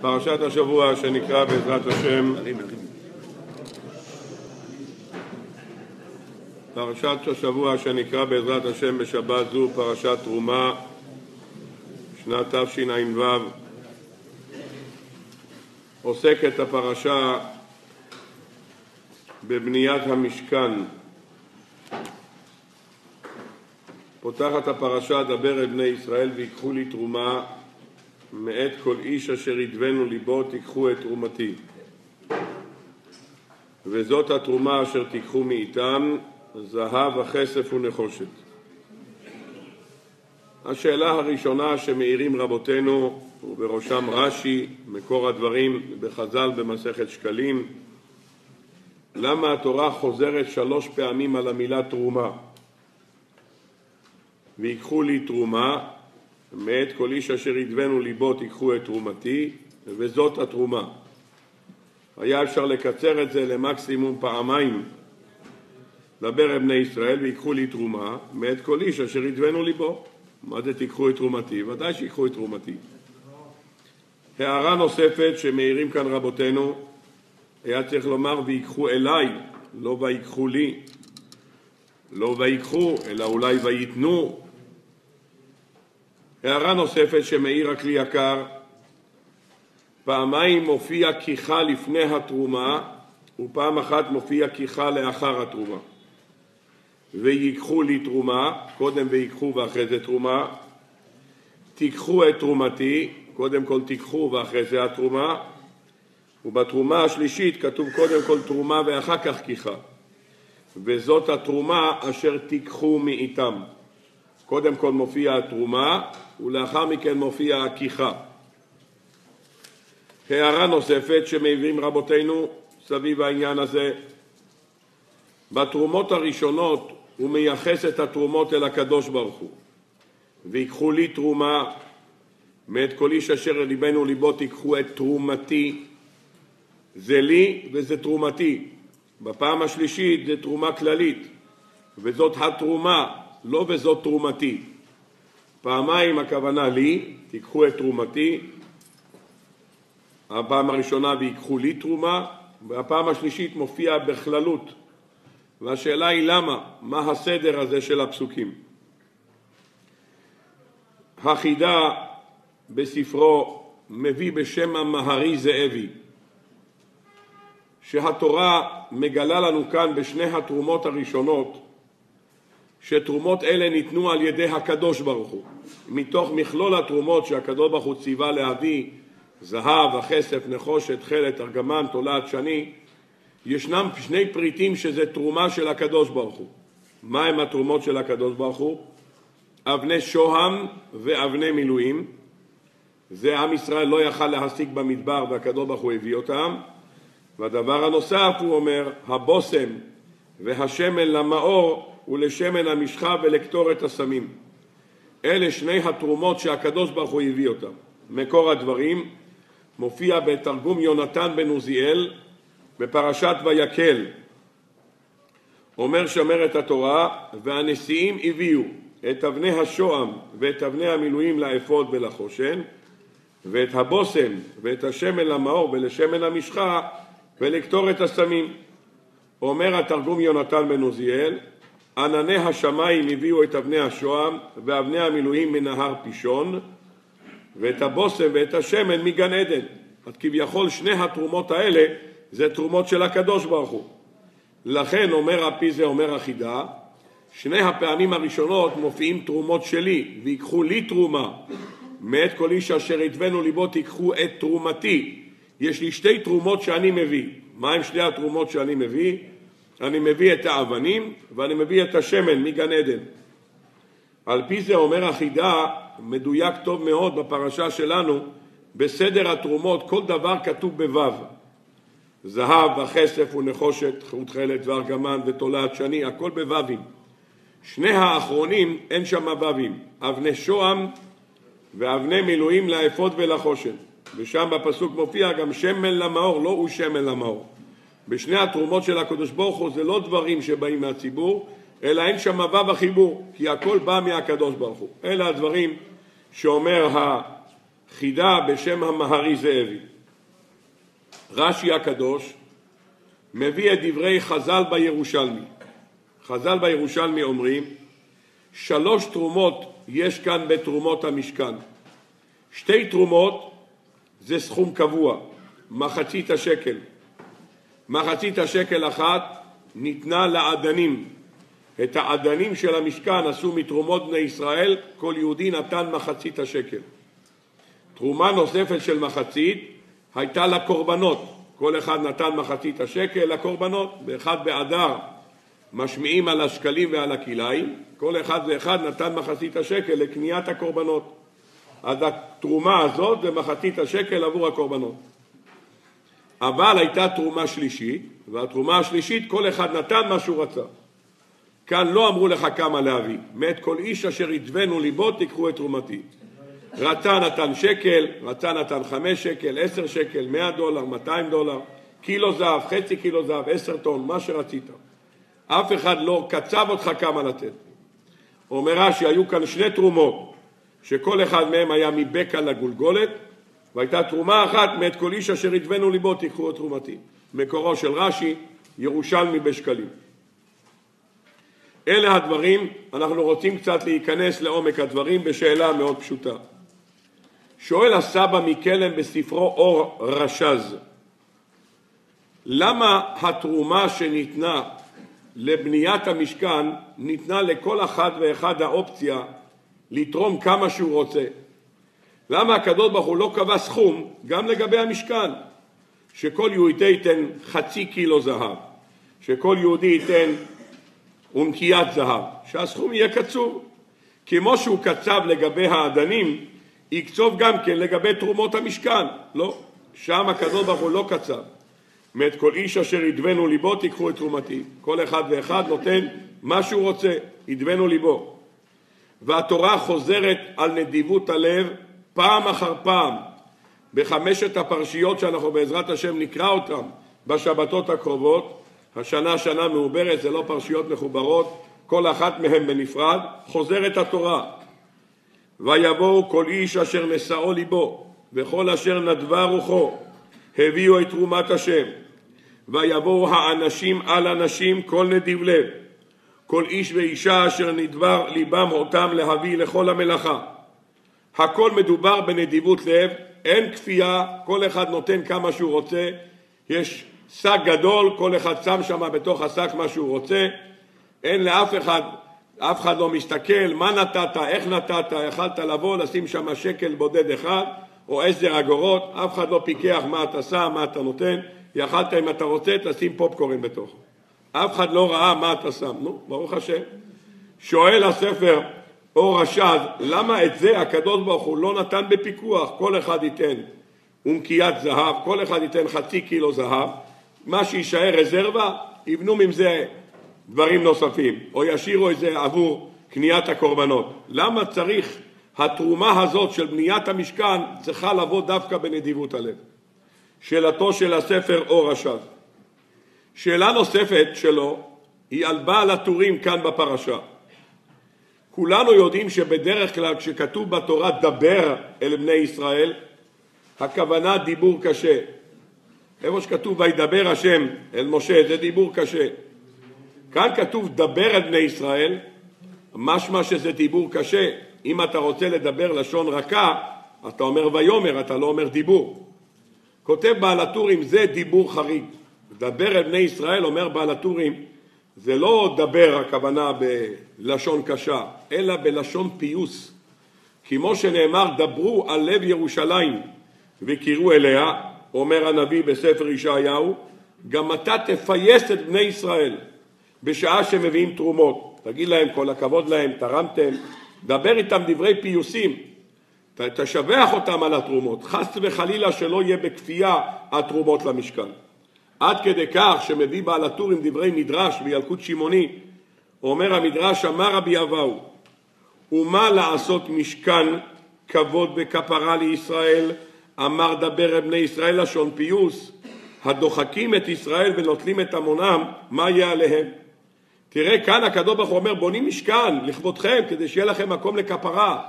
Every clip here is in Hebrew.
פרשת השבוע שנקרא בעזרת השם פרשת השבוע שנקרא בעזרת השם בשבת זו פרשת תרומה שנת תשע"ו. עוסקת הפרשה בבניית המשכן. פותחת הפרשה דבר אל בני ישראל ויקחו לי תרומה מאת כל איש אשר ידבנו ליבו תיקחו את תרומתי. וזאת התרומה אשר תיקחו מאיתם זהב הכסף ונחושת. השאלה הראשונה שמאירים רבותינו ובראשם רש"י, מקור הדברים בחז"ל במסכת שקלים למה התורה חוזרת שלוש פעמים על המילה תרומה? ויקחו לי תרומה, מאת כל איש אשר ידבנו ליבו תיקחו את תרומתי, וזאת התרומה. היה אפשר לקצר את זה למקסימום פעמיים. דבר אל בני ישראל ויקחו לי תרומה, מאת כל איש אשר ידבנו ליבו. מה זה תיקחו את תרומתי? ודאי שיקחו את תרומתי. הערה נוספת שמעירים כאן רבותינו, היה צריך לומר ויקחו אליי, לא ויקחו לי, לא ויקחו, אלא אולי וייתנו, הערה נוספת שמעיר הכלי יקר, פעמיים מופיע כיחה לפני התרומה ופעם אחת מופיע כיחה לאחר התרומה. ויקחו לי תרומה, קודם ויקחו ואחרי זה תרומה, תיקחו את תרומתי, קודם כל תיקחו ואחרי זה התרומה, ובתרומה השלישית כתוב קודם כל תרומה ואחר כך כיחה, וזאת התרומה אשר תיקחו מאיתם. קודם כל מופיע התרומה ולאחר מכן מופיע הכיחה. הערה נוספת שמביאים רבותינו סביב העניין הזה, בתרומות הראשונות הוא מייחס את התרומות אל הקדוש ברוך הוא. ויקחו לי תרומה מאת כל איש אשר ליבנו ליבו תיקחו את תרומתי, זה לי וזה תרומתי. בפעם השלישית זה תרומה כללית, וזאת התרומה, לא וזאת תרומתי. פעמיים הכוונה לי, תיקחו את תרומתי, הפעם הראשונה ויקחו לי תרומה, והפעם השלישית מופיע בכללות. והשאלה היא למה, מה הסדר הזה של הפסוקים. החידה בספרו מביא בשם המהרי זאבי, שהתורה מגלה לנו כאן בשני התרומות הראשונות שתרומות אלה ניתנו על ידי הקדוש ברוך הוא. מתוך מכלול התרומות שהקדוש ברוך הוא ציווה להביא, זהב, הכסף, נחושת, חלת, ארגמן, תולעת, שני, ישנם שני פריטים שזה תרומה של הקדוש ברוך הוא. מהם התרומות של הקדוש ברוך הוא? אבני שוהם ואבני מילואים. זה עם ישראל לא יכל להשיג במדבר והקדוש ברוך הוא הביא אותם. והדבר הנוסף הוא אומר, הבושם והשמן למאור ולשמן המשחה ולקטורת הסמים. אלה שני התרומות שהקדוש ברוך הוא הביא אותם. מקור הדברים מופיע בתרגום יונתן בן עוזיאל בפרשת ויקל. אומר שומרת התורה, והנשיאים הביאו את אבני השוהם ואת אבני המילואים לאפוד ולחושן, ואת הבושם ואת השמן למאור ולשמן המשחה ולקטורת הסמים. אומר התרגום יונתן בן עוזיאל, ענני השמיים הביאו את אבני השוהם ואבני המילואים מנהר פישון ואת הבושם ואת השמן מגן עדן. אז כביכול שני התרומות האלה זה תרומות של הקדוש ברוך הוא. לכן אומר הפי זה אומר החידה, שני הפעמים הראשונות מופיעים תרומות שלי, ויקחו לי תרומה, מאת כל איש אשר יתבנו ליבו תיקחו את תרומתי. יש לי שתי תרומות שאני מביא. מהם שתי התרומות שאני מביא? אני מביא את האבנים ואני מביא את השמן מגן עדן. על פי זה אומר החידה, מדויק טוב מאוד בפרשה שלנו, בסדר התרומות כל דבר כתוב בוו. זהב וכסף ונחושת, חוט חלת וארגמן ותולעת שני, הכל בווים. שני האחרונים אין שם ווים, אבני שוהם ואבני מילואים לאפוד ולחושן. ושם בפסוק מופיע גם שמן למאור, לא הוא שמן למאור. בשני התרומות של הקדוש ברוך הוא זה לא דברים שבאים מהציבור, אלא אין שם וו החיבור, כי הכל בא מהקדוש ברוך הוא. אלה הדברים שאומר חידה בשם המהרי זאבי. רש"י הקדוש מביא את דברי חז"ל בירושלמי. חז"ל בירושלמי אומרים שלוש תרומות יש כאן בתרומות המשכן. שתי תרומות זה סכום קבוע, מחצית השקל. מחצית השקל אחת ניתנה לאדנים. את האדנים של המשכן עשו מתרומות בני ישראל, כל יהודי נתן מחצית השקל. תרומה נוספת של מחצית הייתה לקורבנות, כל אחד נתן מחצית השקל לקורבנות, באחד באדר משמיעים על השקלים ועל הכליים, כל אחד ואחד נתן מחצית השקל לקניית הקורבנות. אז התרומה הזאת זה מחצית השקל עבור הקורבנות. אבל הייתה תרומה שלישית, והתרומה השלישית כל אחד נתן מה שהוא רצה. כאן לא אמרו לך כמה להביא, מאת כל איש אשר ידבנו ליבו תיקחו את תרומתי. רצה נתן שקל, רצה נתן חמש שקל, עשר שקל, מאה דולר, מאתיים דולר, קילו זהב, חצי קילו זהב, עשר טון, מה שרצית. אף אחד לא קצב אותך כמה לתת. אומר רש"י, היו כאן שני תרומות, שכל אחד מהם היה מבקע לגולגולת, והייתה תרומה אחת מאת כל איש אשר ידבנו ליבו תיקחו את תרומתי. מקורו של רש"י, ירושלמי בשקלים. אלה הדברים, אנחנו רוצים קצת להיכנס לעומק הדברים בשאלה מאוד פשוטה. שואל הסבא מקלם בספרו אור רשז, למה התרומה שניתנה לבניית המשכן ניתנה לכל אחד ואחד האופציה לתרום כמה שהוא רוצה? למה הקדוש ברוך הוא לא קבע סכום גם לגבי המשכן? שכל יהודי ייתן חצי קילו זהב, שכל יהודי ייתן ונקיית זהב, שהסכום יהיה קצוב. כמו שהוא קצב לגבי האדנים, יקצוב גם כן לגבי תרומות המשכן. לא, שם הקדוש ברוך הוא לא קצב. מאת כל איש אשר ידבנו ליבו תיקחו את תרומתי. כל אחד ואחד נותן מה שהוא רוצה, ידבנו ליבו. והתורה חוזרת על נדיבות הלב פעם אחר פעם בחמשת הפרשיות שאנחנו בעזרת השם נקרא אותן בשבתות הקרובות. השנה שנה מעוברת, זה לא פרשיות מחוברות, כל אחת מהן בנפרד, חוזרת התורה. ויבואו כל איש אשר נשאו ליבו, וכל אשר נדבה רוחו, הביאו את תרומת השם. ויבואו האנשים על אנשים כל נדיב לב, כל איש ואישה אשר נדבר ליבם אותם להביא לכל המלאכה. הכל מדובר בנדיבות לב, אין כפייה, כל אחד נותן כמה שהוא רוצה, יש שק גדול, כל אחד שם שם בתוך השק מה שהוא רוצה, אין לאף אחד, אף אחד לא מסתכל מה נתת, איך נתת, יכלת לבוא, לשים שם שקל בודד אחד או עשר אגורות, אף אחד לא פיקח מה אתה שם, מה אתה נותן, יכלת אם אתה רוצה תשים פופקורן בתוכו. אף אחד לא ראה מה אתה שם, נו, ברוך השם. שואל הספר אור השד, למה את זה הקדוש ברוך הוא לא נתן בפיקוח? כל אחד ייתן ונקיית זהב, כל אחד ייתן חצי קילו זהב, מה שיישאר רזרבה, יבנו מזה דברים נוספים, או ישאירו את זה עבור קניית הקורבנות. למה צריך, התרומה הזאת של בניית המשכן צריכה לבוא דווקא בנדיבות הלב? שאלתו של הספר אור השד. שאלה נוספת שלו היא על בעל הטורים כאן בפרשה. כולנו יודעים שבדרך כלל כשכתוב בתורה דבר אל בני ישראל, הכוונה דיבור קשה. איפה שכתוב וידבר השם אל משה, זה דיבור קשה. כאן כתוב דבר אל בני ישראל, משמע שזה דיבור קשה. אם אתה רוצה לדבר לשון רכה, אתה אומר ויאמר, אתה לא אומר דיבור. כותב בעל הטורים, זה דיבור חריג. דבר אל בני ישראל, אומר בעל הטורים, זה לא דבר הכוונה בלשון קשה, אלא בלשון פיוס. כמו שנאמר, דברו על לב ירושלים וקראו אליה, אומר הנביא בספר ישעיהו, גם אתה תפייס את בני ישראל בשעה שמביאים תרומות. תגיד להם כל הכבוד להם, תרמתם, דבר איתם דברי פיוסים, תשבח אותם על התרומות, חס וחלילה שלא יהיה בכפייה התרומות למשכן. עד כדי כך שמביא בעל הטור עם דברי מדרש בילקוט שמעוני, אומר המדרש, אמר רבי אבאו, ומה לעשות משכן כבוד וכפרה לישראל, אמר דבר בני ישראל לשון פיוס, הדוחקים את ישראל ונוטלים את המונם, מה יהיה עליהם? תראה, כאן הקדוש ברוך הוא אומר, בונים משכן לכבודכם, כדי שיהיה לכם מקום לכפרה.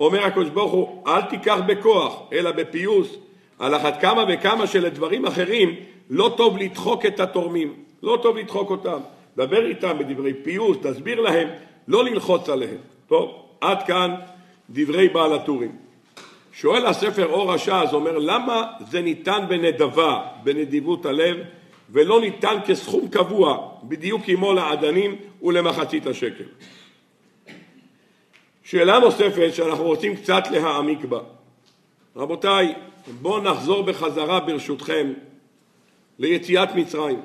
אומר הקדוש ברוך הוא, אל תיקח בכוח, אלא בפיוס, על אחת כמה וכמה שלדברים אחרים לא טוב לדחוק את התורמים, לא טוב לדחוק אותם. דבר איתם בדברי פיוס, תסביר להם, לא ללחוץ עליהם. טוב, עד כאן דברי בעל הטורים. שואל הספר אור השעז, אומר, למה זה ניתן בנדבה, בנדיבות הלב, ולא ניתן כסכום קבוע, בדיוק כמו לעדנים ולמחצית השקל? שאלה נוספת שאנחנו רוצים קצת להעמיק בה. רבותיי, בואו נחזור בחזרה ברשותכם ליציאת מצרים.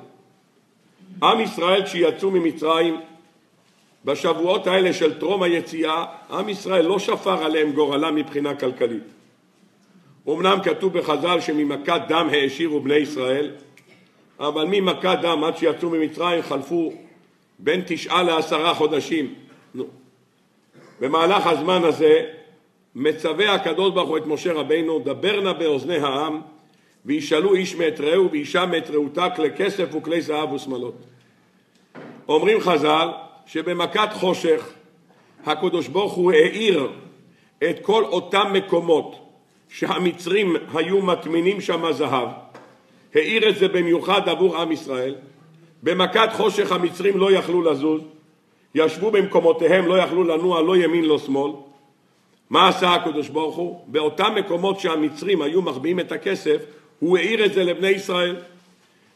עם ישראל כשיצאו ממצרים בשבועות האלה של טרום היציאה, עם ישראל לא שפר עליהם גורלה מבחינה כלכלית. אמנם כתוב בחז"ל שממכת דם העשירו בני ישראל, אבל ממכת דם עד שיצאו ממצרים חלפו בין תשעה לעשרה חודשים. נו. במהלך הזמן הזה מצווה הקדוש ברוך הוא את משה רבינו, דבר נא באוזני העם וישאלו איש מאת רעהו ואישה מאת רעותה כלי כסף וכלי זהב ושמלות. אומרים חז"ל שבמכת חושך הקדוש ברוך הוא האיר את כל אותם מקומות שהמצרים היו מטמינים שם זהב, האיר את זה במיוחד עבור עם ישראל. במכת חושך המצרים לא יכלו לזוז, ישבו במקומותיהם, לא יכלו לנוע לא ימין לא שמאל. מה עשה הקדוש ברוך הוא? באותם מקומות שהמצרים היו מחביאים את הכסף, הוא העיר את זה לבני ישראל.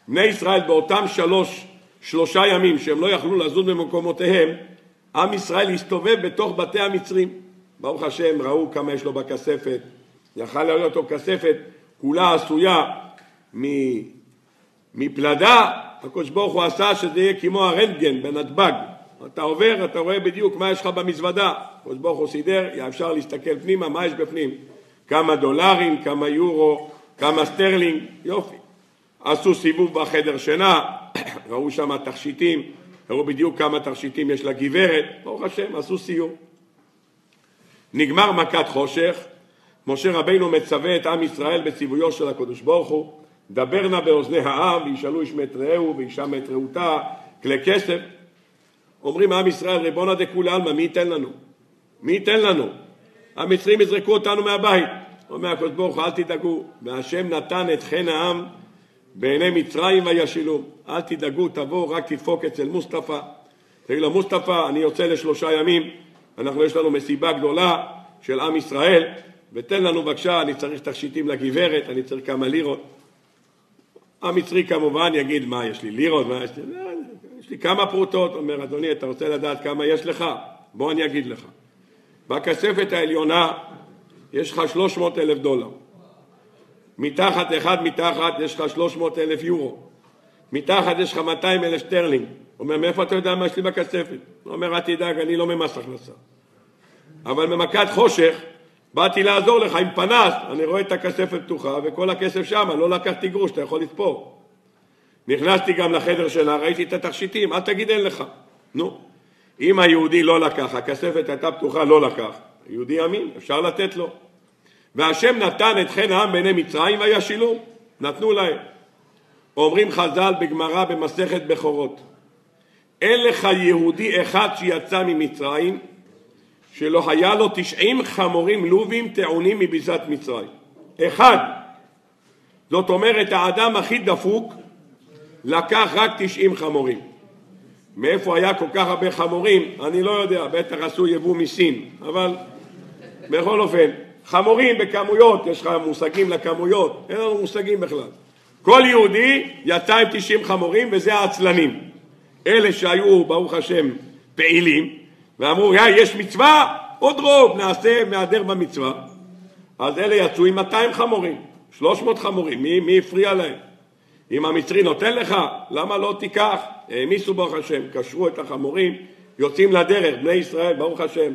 בני ישראל באותם שלוש, שלושה ימים שהם לא יכלו לזוז במקומותיהם, עם ישראל הסתובב בתוך בתי המצרים. ברוך השם, ראו כמה יש לו בכספת. יכל להיות לו כספת כולה עשויה מפלדה, הקדוש ברוך הוא עשה שזה יהיה כמו הרנטגן בנתב"ג. אתה עובר, אתה רואה בדיוק מה יש לך במזוודה. הקדוש ברוך הוא סידר, אפשר להסתכל פנימה, מה יש בפנים? כמה דולרים, כמה יורו, כמה סטרלינג, יופי. עשו סיבוב בחדר שינה, ראו שם תכשיטים, ראו בדיוק כמה תכשיטים יש לגברת, ברוך השם, עשו סיור. נגמר מכת חושך, משה רבינו מצווה את עם ישראל בציוויו של הקדוש ברוך הוא, דבר נא באוזני העם וישאלו איש מאת רעהו ואישה מאת רעותה כלי כסף. אומרים עם ישראל ריבונא דכולי עלמא מי ייתן לנו? מי ייתן לנו? המצרים יזרקו אותנו מהבית. אומר הקדוש ברוך הוא אל תדאגו והשם נתן את חן העם בעיני מצרים וישילום אל תדאגו תבואו רק תדפוק אצל מוסטפא. תגיד לו מוסטפא אני יוצא לשלושה ימים אנחנו יש לנו מסיבה גדולה של עם ישראל ותן לנו בבקשה אני צריך תכשיטים לגברת אני צריך כמה לירות. המצרי כמובן יגיד מה יש לי לירות? מה יש לי יש לי כמה פרוטות. אומר אדוני אתה רוצה לדעת כמה יש לך? בוא אני אגיד לך. בכספת העליונה יש לך 300 אלף דולר. מתחת, אחד מתחת, יש לך 300 אלף יורו. מתחת יש לך 200 אלף שטרלינג. אומר, מאיפה אתה יודע מה יש לי בכספת? הוא אומר, אל תדאג, אני לא ממס הכנסה. אבל במכת חושך, באתי לעזור לך עם פנס, אני רואה את הכספת פתוחה וכל הכסף שם, לא לקחתי גרוש, אתה יכול לספור. נכנסתי גם לחדר שלה, ראיתי את התכשיטים, אל תגיד אין לך. נו, אם היהודי לא לקח, הכספת הייתה פתוחה, לא לקח, יהודי אמין, אפשר לתת לו. והשם נתן את חן העם בעיני מצרים וישילו, נתנו להם. אומרים חז"ל בגמרא במסכת בכורות, אין לך יהודי אחד שיצא ממצרים שלא היה לו תשעים חמורים לובים טעונים מביזת מצרים. אחד. זאת אומרת, האדם הכי דפוק לקח רק תשעים חמורים. מאיפה היה כל כך הרבה חמורים? אני לא יודע, בטח עשו יבוא מסין, אבל בכל אופן, חמורים בכמויות, יש לך מושגים לכמויות, אין לנו מושגים בכלל. כל יהודי יצא עם 90 חמורים וזה העצלנים. אלה שהיו, ברוך השם, פעילים, ואמרו, יא, יש מצווה, עוד רוב, נעשה מהדר במצווה. אז אלה יצאו עם 200 חמורים, 300 חמורים, מי, מי הפריע להם? אם המצרי נותן לך, למה לא תיקח? העמיסו ברוך השם, קשרו את החמורים, יוצאים לדרך, בני ישראל, ברוך השם,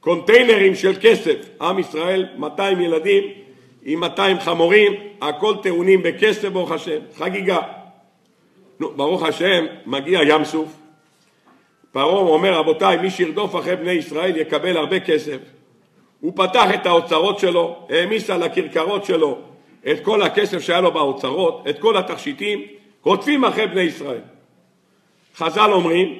קונטיינרים של כסף, עם ישראל 200 ילדים עם 200 חמורים, הכל טעונים בכסף ברוך השם, חגיגה. נו, ברוך השם, מגיע ים סוף, פרעה אומר רבותיי מי שירדוף אחרי בני ישראל יקבל הרבה כסף הוא פתח את האוצרות שלו, העמיס על הכרכרות שלו את כל הכסף שהיה לו באוצרות, את כל התכשיטים, רודפים אחרי בני ישראל. חז"ל אומרים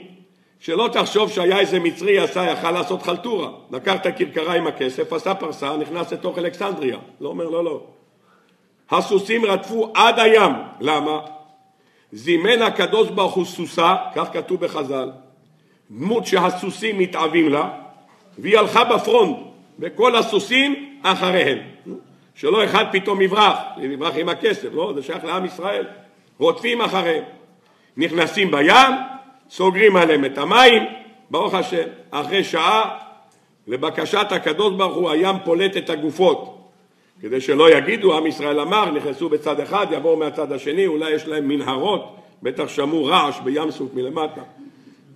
שלא תחשוב שהיה איזה מצרי עשה, יכל לעשות חלטורה. לקח את הכרכרה עם הכסף, עשה פרסה, נכנס לתוך אלכסנדריה. לא אומר, לא, לא. הסוסים רדפו עד הים. למה? זימן הקדוש ברוך הוא סוסה, כך כתוב בחז"ל, דמות שהסוסים מתאווים לה, והיא הלכה בפרונט, וכל הסוסים אחריהם. שלא אחד פתאום יברח, יברח עם הכסף, לא, זה שייך לעם ישראל. רודפים אחריהם. נכנסים בים, סוגרים עליהם את המים, ברוך השם, אחרי שעה, לבקשת הקדוש ברוך הוא, הים פולט את הגופות. כדי שלא יגידו, עם ישראל אמר, נכנסו בצד אחד, יבואו מהצד השני, אולי יש להם מנהרות, בטח שמעו רעש בים סוף מלמטה.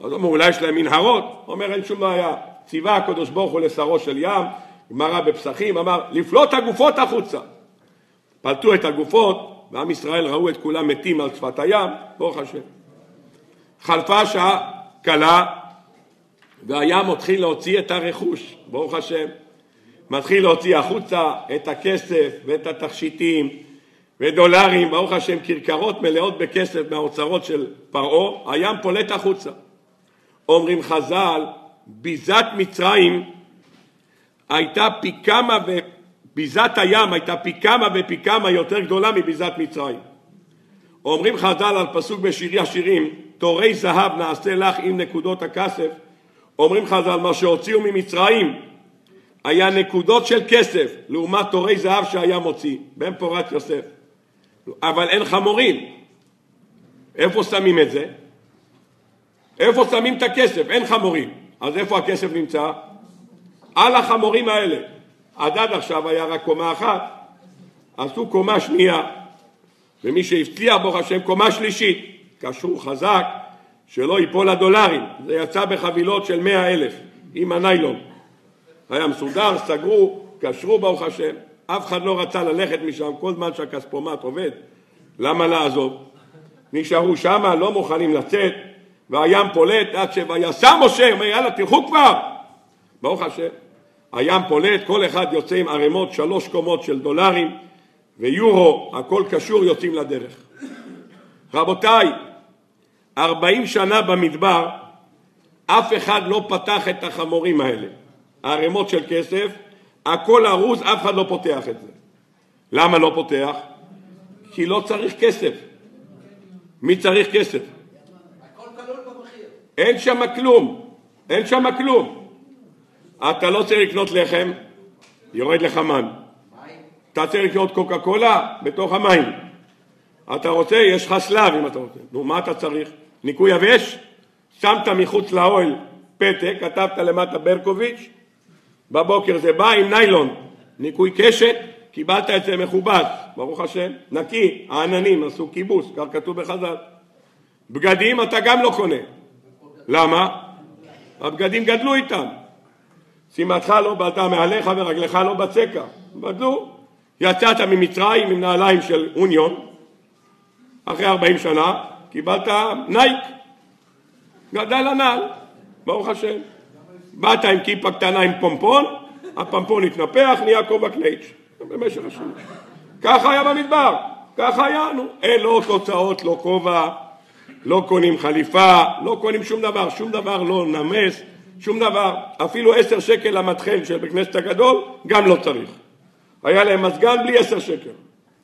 אז אמרו, אולי יש להם מנהרות? אומר, אין שום בעיה. ציווה הקדוש ברוך הוא לשרו של ים, גמרא בפסחים, אמר, לפלוט הגופות החוצה. פלטו את הגופות, ועם ישראל ראו את כולם מתים על שפת הים, ברוך השם. חלפה שעה קלה, והים מתחיל להוציא את הרכוש, ברוך השם. מתחיל להוציא החוצה את הכסף ואת התכשיטים ודולרים, ברוך השם, כרכרות מלאות בכסף מהאוצרות של פרעה, הים פולט החוצה. אומרים חז"ל, ביזת מצרים הייתה פי כמה, ו... ביזת הים הייתה פי כמה ופי כמה יותר גדולה מביזת מצרים. אומרים חז"ל על פסוק בשירי השירים, תורי זהב נעשה לך עם נקודות הכסף, אומרים חז"ל, מה שהוציאו ממצרים היה נקודות של כסף לעומת תורי זהב שהיה מוציא, בן פורת יוסף. אבל אין חמורים. איפה שמים את זה? איפה שמים את הכסף? אין חמורים. אז איפה הכסף נמצא? על החמורים האלה. עד עד עכשיו היה רק קומה אחת, עשו קומה שנייה, ומי שהבטיח ברוך השם קומה שלישית, קשרו חזק, שלא ייפול הדולרים. זה יצא בחבילות של מאה אלף, עם הניילון. היה מסודר, סגרו, קשרו ברוך השם, אף אחד לא רצה ללכת משם כל זמן שהכספומט עובד. למה לעזוב? נשארו שמה, לא מוכנים לצאת, והים פולט עד שויסע משה, אומר יאללה תלכו כבר! ברוך השם. הים פולט, כל אחד יוצא עם ערימות שלוש קומות של דולרים ויורו, הכל קשור, יוצאים לדרך. רבותיי, ארבעים שנה במדבר אף אחד לא פתח את החמורים האלה. ערימות של כסף, הכל ארוז, אף אחד לא פותח את זה. למה לא פותח? כי לא צריך כסף. מי צריך כסף? אין שם כלום, אין שם כלום. אתה לא צריך לקנות לחם, יורד לך מן. אתה צריך לקנות קוקה קולה בתוך המים. אתה רוצה, יש לך סלב אם אתה רוצה. נו, מה אתה צריך? ניקוי יבש? שמת מחוץ לאוהל פתק, כתבת למטה ברקוביץ', בבוקר זה בא עם ניילון, ניקוי קשת, קיבלת את זה מכובד, ברוך השם, נקי, העננים עשו כיבוס, כך כתוב בחז"ל. בגדים אתה גם לא קונה. למה? הבגדים גדלו איתם. שימתך לא בלטה מעליך ורגלך לא בצקה. גדלו. יצאת ממצרים עם נעליים של אוניון, אחרי ארבעים שנה קיבלת Nike. גדל הנעל, ברוך השם. באת עם כיפה קטנה עם פומפון, הפומפון התנפח, נהיה כובע קנייטש במשך השנים. ככה היה במדבר, ככה היה, נו. אין לא הוצאות, לא כובע, לא קונים חליפה, לא קונים שום דבר, שום דבר לא נמס, שום דבר. אפילו עשר שקל למטחן של בית כנסת הגדול, גם לא צריך. היה להם מזגן בלי עשר שקל.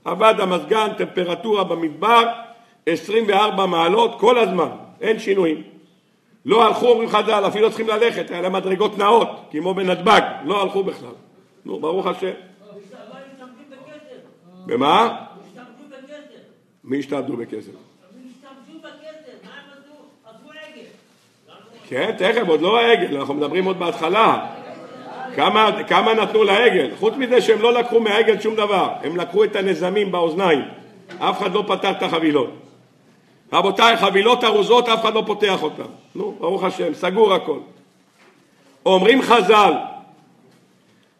עבד המזגן, טמפרטורה במדבר, 24 מעלות כל הזמן, אין שינויים. לא הלכו, אומרים חז"ל, אפילו לא צריכים ללכת, היה להם מדרגות נאות, כמו בנתב"ג, לא הלכו בכלל. נו, ברוך השם. במה? מי השתעבדו בכסף? כן, תכף, עוד לא העגל, אנחנו מדברים עוד בהתחלה. כמה, כמה נתנו לעגל? חוץ מזה שהם לא לקחו מהעגל שום דבר, הם לקחו את הנזמים באוזניים. אף אחד לא פתח את החבילות. רבותיי, חבילות ארוזות, אף אחד לא פותח אותן. נו, ברוך השם, סגור הכל. אומרים חז"ל,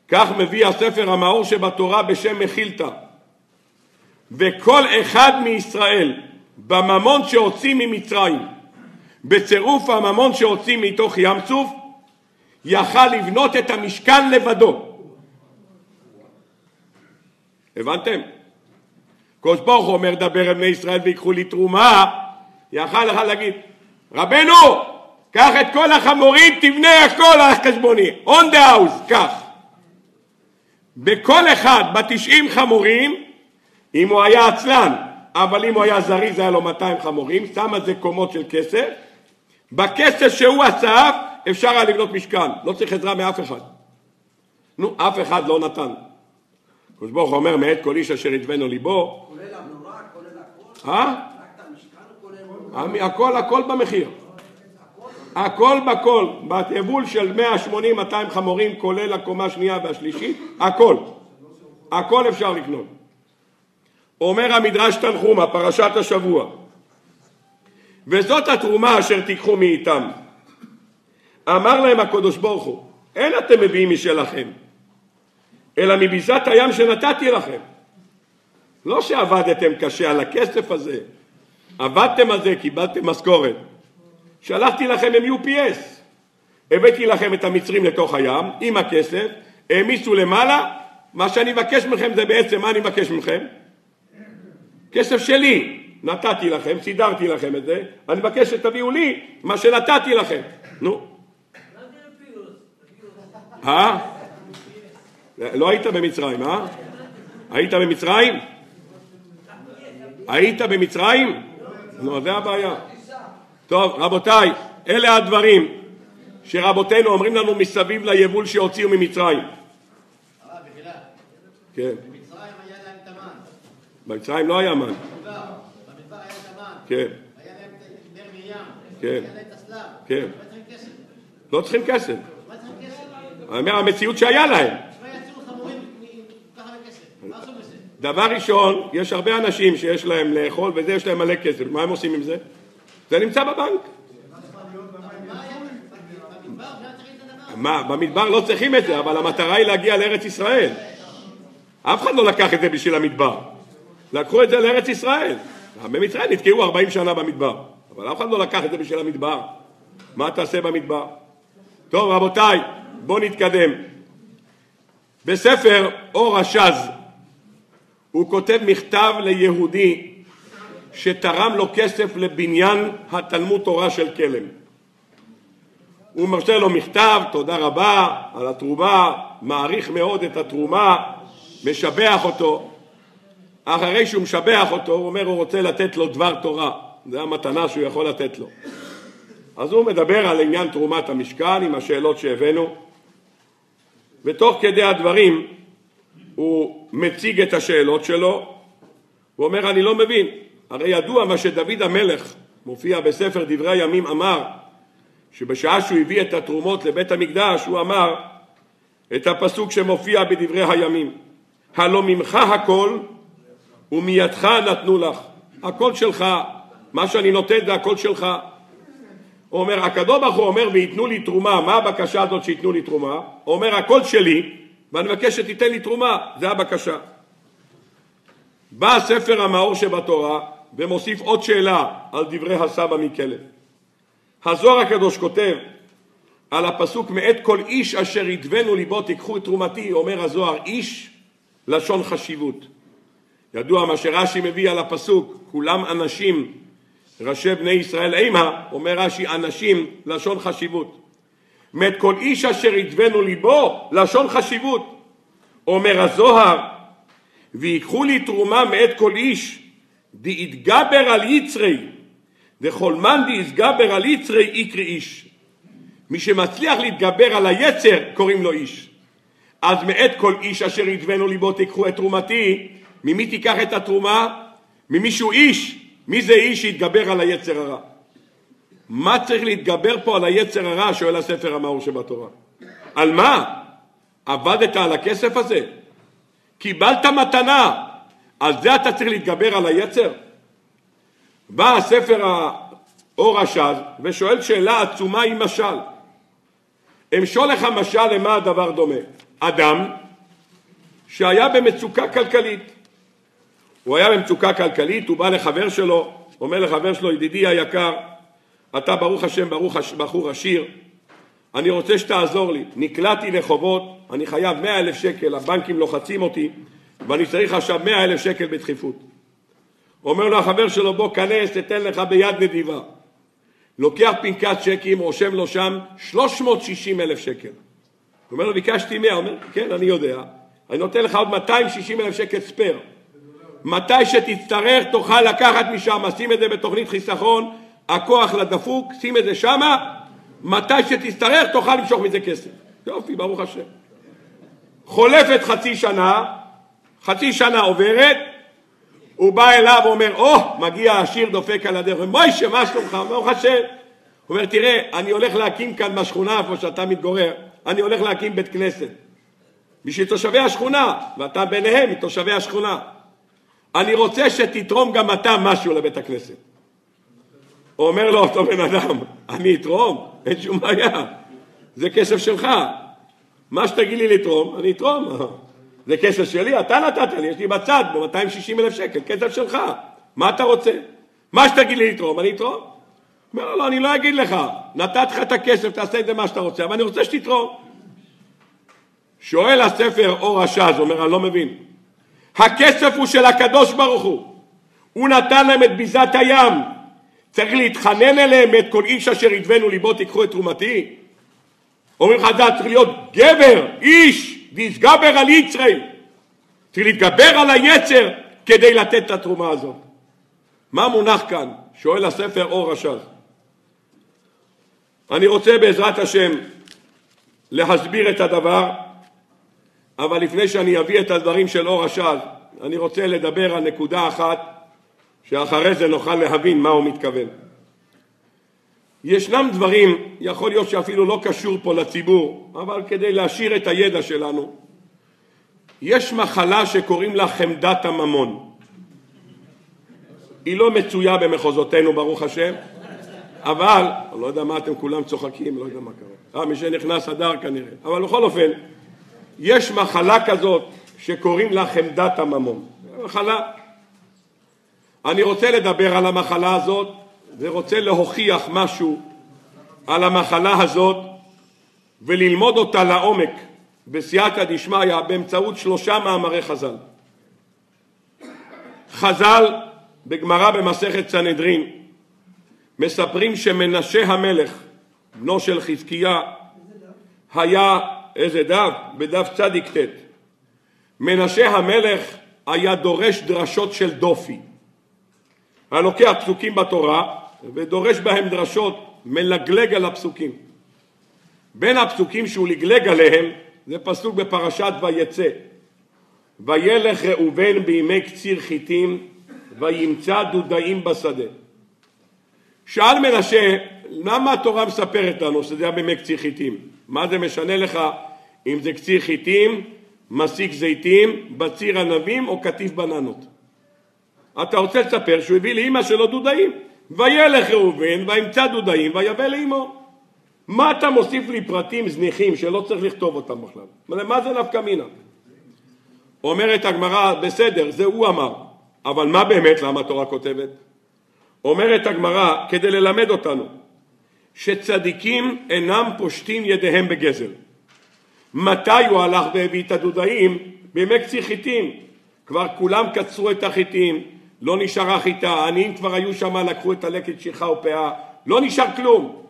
כך מביא הספר המאור שבתורה בשם מחילתא, וכל אחד מישראל בממון שהוציא ממצרים, בצירוף הממון שהוציא מתוך ים סוף, יכל לבנות את המשכן לבדו. הבנתם? קדוש ברוך הוא אומר דבר אל בני ישראל ויקחו לי תרומה, יכל לך להגיד רבנו קח את כל החמורים, תבנה הכל על חשבוני. on the house, קח. בכל אחד, בתשעים חמורים, אם הוא היה עצלן, אבל אם הוא היה זריז היה לו 200 חמורים, שם על זה קומות של כסף, בכסף שהוא אסף אפשר היה לבנות משכן, לא צריך עזרה מאף אחד. נו, אף אחד לא נתן. הקדוש ברוך הוא אומר, מאת כל איש אשר ידבנו ליבו. כולל המנורה, כולל הכל? אה? הכל, הכל במחיר. הכל בכל, ביבול של 180-200 חמורים, כולל הקומה השנייה והשלישית, הכל. הכל אפשר לקנות. אומר המדרש תנחומה, פרשת השבוע, וזאת התרומה אשר תיקחו מאיתם. אמר להם הקדוש ברוך הוא, אין אתם מביאים משלכם, אלא מביזת הים שנתתי לכם. לא שעבדתם קשה על הכסף הזה, עבדתם על זה, קיבלתם משכורת. שלחתי לכם עם UPS, הבאתי לכם את המצרים לתוך הים עם הכסף, העמיסו למעלה, מה שאני מבקש מכם זה בעצם, מה אני מבקש מכם? כסף שלי, נתתי לכם, סידרתי לכם את זה, אני מבקש שתביאו לי מה שנתתי לכם. נו. אה? לא היית במצרים, אה? היית במצרים? היית במצרים? נו, זה הבעיה. טוב, רבותיי, אלה הדברים שרבותינו אומרים לנו מסביב ליבול שהוציאו ממצרים. כן, במצרים היה להם. במצרים לא היה מן. במדבר, במדבר היה. כן, היה להם את מרים. כן. היה להם את הסלב. כן. לא צריכים כסף. לא צריכים כסף. מה צריכים כסף? אני אומר, המציאות שהיה להם. דבר ראשון, יש הרבה אנשים שיש להם לאכול וזה, יש להם מלא כסף. מה הם עושים עם זה? זה נמצא בבנק. מה, במדבר לא צריכים את זה, אבל המטרה היא להגיע לארץ ישראל. אף אחד לא לקח את זה בשביל המדבר. לקחו את זה לארץ ישראל. במצרים נתקעו 40 שנה במדבר, אבל אף אחד לא לקח את זה בשביל המדבר. מה תעשה במדבר? טוב, רבותיי, בואו נתקדם. בספר אור השז הוא כותב מכתב ליהודי שתרם לו כסף לבניין התלמוד תורה של כלם. הוא מרשה לו מכתב, תודה רבה על התרומה, מעריך מאוד את התרומה, משבח אותו. אחרי שהוא משבח אותו, הוא אומר הוא רוצה לתת לו דבר תורה, זו המתנה שהוא יכול לתת לו. אז הוא מדבר על עניין תרומת המשכן עם השאלות שהבאנו, ותוך כדי הדברים הוא מציג את השאלות שלו, הוא אומר אני לא מבין, הרי ידוע מה שדוד המלך מופיע בספר דברי הימים אמר שבשעה שהוא הביא את התרומות לבית המקדש הוא אמר את הפסוק שמופיע בדברי הימים הלא ממך הכל ומידך נתנו לך. הכל שלך מה שאני נותן זה הכל שלך הוא אומר הקדוש ברוך הוא אומר וייתנו לי תרומה. מה הבקשה הזאת שייתנו לי תרומה? הוא אומר הכל שלי ואני מבקש שתיתן לי תרומה. זה הבקשה. בא ספר המאור שבתורה ומוסיף עוד שאלה על דברי הסבא מכלב הזוהר הקדוש כותב על הפסוק מאת כל איש אשר ידבנו ליבו תיקחו את תרומתי, אומר הזוהר איש לשון חשיבות. ידוע מה שרש"י מביא על הפסוק, כולם אנשים, ראשי בני ישראל אימה, אומר רש"י אנשים לשון חשיבות. מאת כל איש אשר ידבנו ליבו לשון חשיבות. אומר הזוהר, ויקחו לי תרומה מאת כל איש, דאיתגבר על יצרי, וכל מאן דאיתגבר על יצרי יקרי איש. מי שמצליח להתגבר על היצר קוראים לו איש. אז מאת כל איש אשר ידבנו ליבו תיקחו את תרומתי, ממי תיקח את התרומה? ממישהו איש. מי זה איש שיתגבר על היצר הרע? מה צריך להתגבר פה על היצר הרע? שואל הספר המאור שבתורה. על מה? עבדת על הכסף הזה? קיבלת מתנה, על זה אתה צריך להתגבר על היצר? בא הספר האור השז ושואל שאלה עצומה עם משל. אמשול לך משל למה הדבר דומה. אדם שהיה במצוקה כלכלית. הוא היה במצוקה כלכלית, הוא בא לחבר שלו, אומר לחבר שלו, ידידי היקר, אתה ברוך השם ברוך הש... בחור עשיר, אני רוצה שתעזור לי. נקלעתי לחובות, אני חייב מאה אלף שקל, הבנקים לוחצים אותי, ואני צריך עכשיו מאה אלף שקל בדחיפות. אומר לו החבר שלו, בוא כנס, אתן לך ביד נדיבה. לוקח פנקס צ'קים, רושם לו שם 360 אלף שקל. הוא אומר לו, ביקשתי 100, הוא אומר, כן, אני יודע. אני נותן לך עוד 260 אלף שקל ספייר. מתי שתצטרך תוכל לקחת משם, שים את זה בתוכנית חיסכון, הכוח לדפוק, שים את זה שמה, מתי שתצטרך תוכל למשוך מזה כסף. יופי, ברוך השם. חולפת חצי שנה, חצי שנה עוברת, הוא בא אליו ואומר, או, oh, מגיע השיר דופק על הדרך, מוישה, מה שלומך? ברוך השם. הוא אומר, תראה, אני הולך להקים כאן בשכונה, איפה שאתה מתגורר, אני הולך להקים בית כנסת. בשביל תושבי השכונה, ואתה ביניהם, מתושבי השכונה. אני רוצה שתתרום גם אתה משהו לבית הכנסת. הוא אומר לו אותו בן אדם, אני אתרום? אין שום בעיה, זה כסף שלך. מה שתגיד לי לתרום, אני אתרום. זה כסף שלי, אתה נתת לי, יש לי בצד ב-260 אלף שקל, כסף שלך. מה אתה רוצה? מה שתגיד לי לתרום, אני אתרום. אומר לו, לא, אני לא אגיד לך, נתתי לך את הכסף, תעשה את זה מה שאתה רוצה, אבל אני רוצה שתתרום. שואל הספר אור השז, אומר, אני לא מבין. הכסף הוא של הקדוש ברוך הוא. הוא נתן להם את ביזת הים. צריך להתחנן אליהם את כל איש אשר ידבנו ליבו תיקחו את תרומתי? אומרים אתה צריך להיות גבר, איש, ויסגבר על יצרי. צריך להתגבר על היצר כדי לתת את התרומה הזאת. מה מונח כאן? שואל הספר אור השז. אני רוצה בעזרת השם להסביר את הדבר אבל לפני שאני אביא את הדברים של אור השל, אני רוצה לדבר על נקודה אחת שאחרי זה נוכל להבין מה הוא מתכוון. ישנם דברים, יכול להיות שאפילו לא קשור פה לציבור, אבל כדי להשאיר את הידע שלנו, יש מחלה שקוראים לה חמדת הממון. היא לא מצויה במחוזותינו, ברוך השם, אבל, לא יודע מה אתם כולם צוחקים, לא יודע מה קרה. אה, מי שנכנס אדר כנראה. אבל בכל אופן, יש מחלה כזאת שקוראים לה חמדת הממון. מחלה. אני רוצה לדבר על המחלה הזאת ורוצה להוכיח משהו על המחלה הזאת וללמוד אותה לעומק בסייעתא דשמיא באמצעות שלושה מאמרי חז"ל. חז"ל בגמרא במסכת סנהדרין מספרים שמנשה המלך, בנו של חזקיה, היה איזה דף? בדף צדיק ט'. מנשה המלך היה דורש דרשות של דופי. היה לוקח פסוקים בתורה ודורש בהם דרשות, מלגלג על הפסוקים. בין הפסוקים שהוא לגלג עליהם זה פסוק בפרשת ויצא. וילך ראובן בימי קציר חיטים וימצא דודאים בשדה. שאל מנשה, למה התורה מספרת לנו שזה היה בימי קציר חיטים? מה זה משנה לך אם זה קציר חיטים, מסיק זיתים, בציר ענבים או קטיף בננות? אתה רוצה לספר שהוא הביא לאימא שלו דודאים. וילך ראובן וימצא דודאים ויבא לאימו. מה אתה מוסיף לי פרטים זניחים שלא צריך לכתוב אותם בכלל? מה זה נפקא מינה? אומרת הגמרא, בסדר, זה הוא אמר, אבל מה באמת למה התורה כותבת? אומרת הגמרא, כדי ללמד אותנו, שצדיקים אינם פושטים ידיהם בגזל. מתי הוא הלך והביא את הדודאים? בימי קציר חיטים. כבר כולם קצרו את החיטים, לא נשארה חיטה, העניים כבר היו שם, לקחו את הלקט שכחה ופאה, לא נשאר כלום.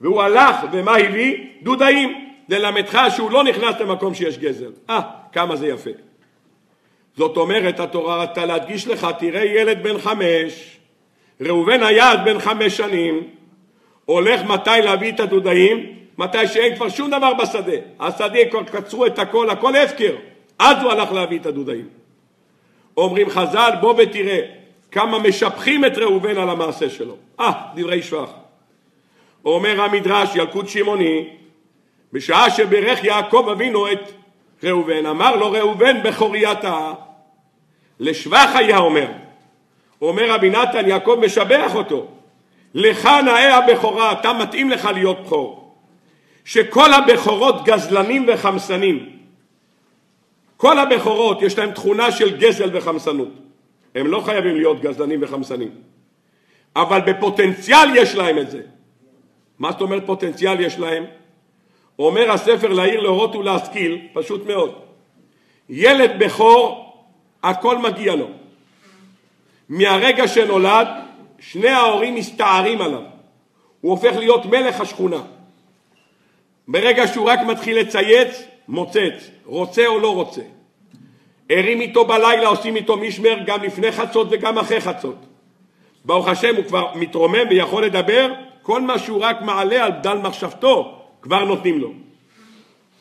והוא הלך, ומה הביא? דודאים. ללמדך שהוא לא נכנס למקום שיש גזל. אה, כמה זה יפה. זאת אומרת, התורה רצתה להדגיש לך, תראה ילד בן חמש, ראובן היה אז בן חמש שנים, הולך מתי להביא את הדודאים? מתי שאין כבר שום דבר בשדה. השדה כבר קצרו את הכל, הכל הפקר. אז הוא הלך להביא את הדודאים. אומרים חז"ל, בוא ותראה כמה משבחים את ראובן על המעשה שלו. אה, דברי שבח. אומר המדרש, ילקוט שמעוני, בשעה שברך יעקב אבינו את ראובן, אמר לו ראובן בכורי אתה. לשבח היה אומר. אומר רבי נתן, יעקב משבח אותו. לך נאה הבכורה, אתה מתאים לך להיות בכור. שכל הבכורות גזלנים וחמסנים. כל הבכורות יש להם תכונה של גזל וחמסנות. הם לא חייבים להיות גזלנים וחמסנים. אבל בפוטנציאל יש להם את זה. מה זאת אומרת פוטנציאל יש להם? אומר הספר להעיר להורות ולהשכיל, פשוט מאוד. ילד בכור, הכל מגיע לו. מהרגע שנולד שני ההורים מסתערים עליו. הוא הופך להיות מלך השכונה. ברגע שהוא רק מתחיל לצייץ, מוצץ, רוצה או לא רוצה. ערים איתו בלילה, עושים איתו משמר גם לפני חצות וגם אחרי חצות. ברוך השם הוא כבר מתרומם ויכול לדבר, כל מה שהוא רק מעלה על בדל מחשבתו, כבר נותנים לו.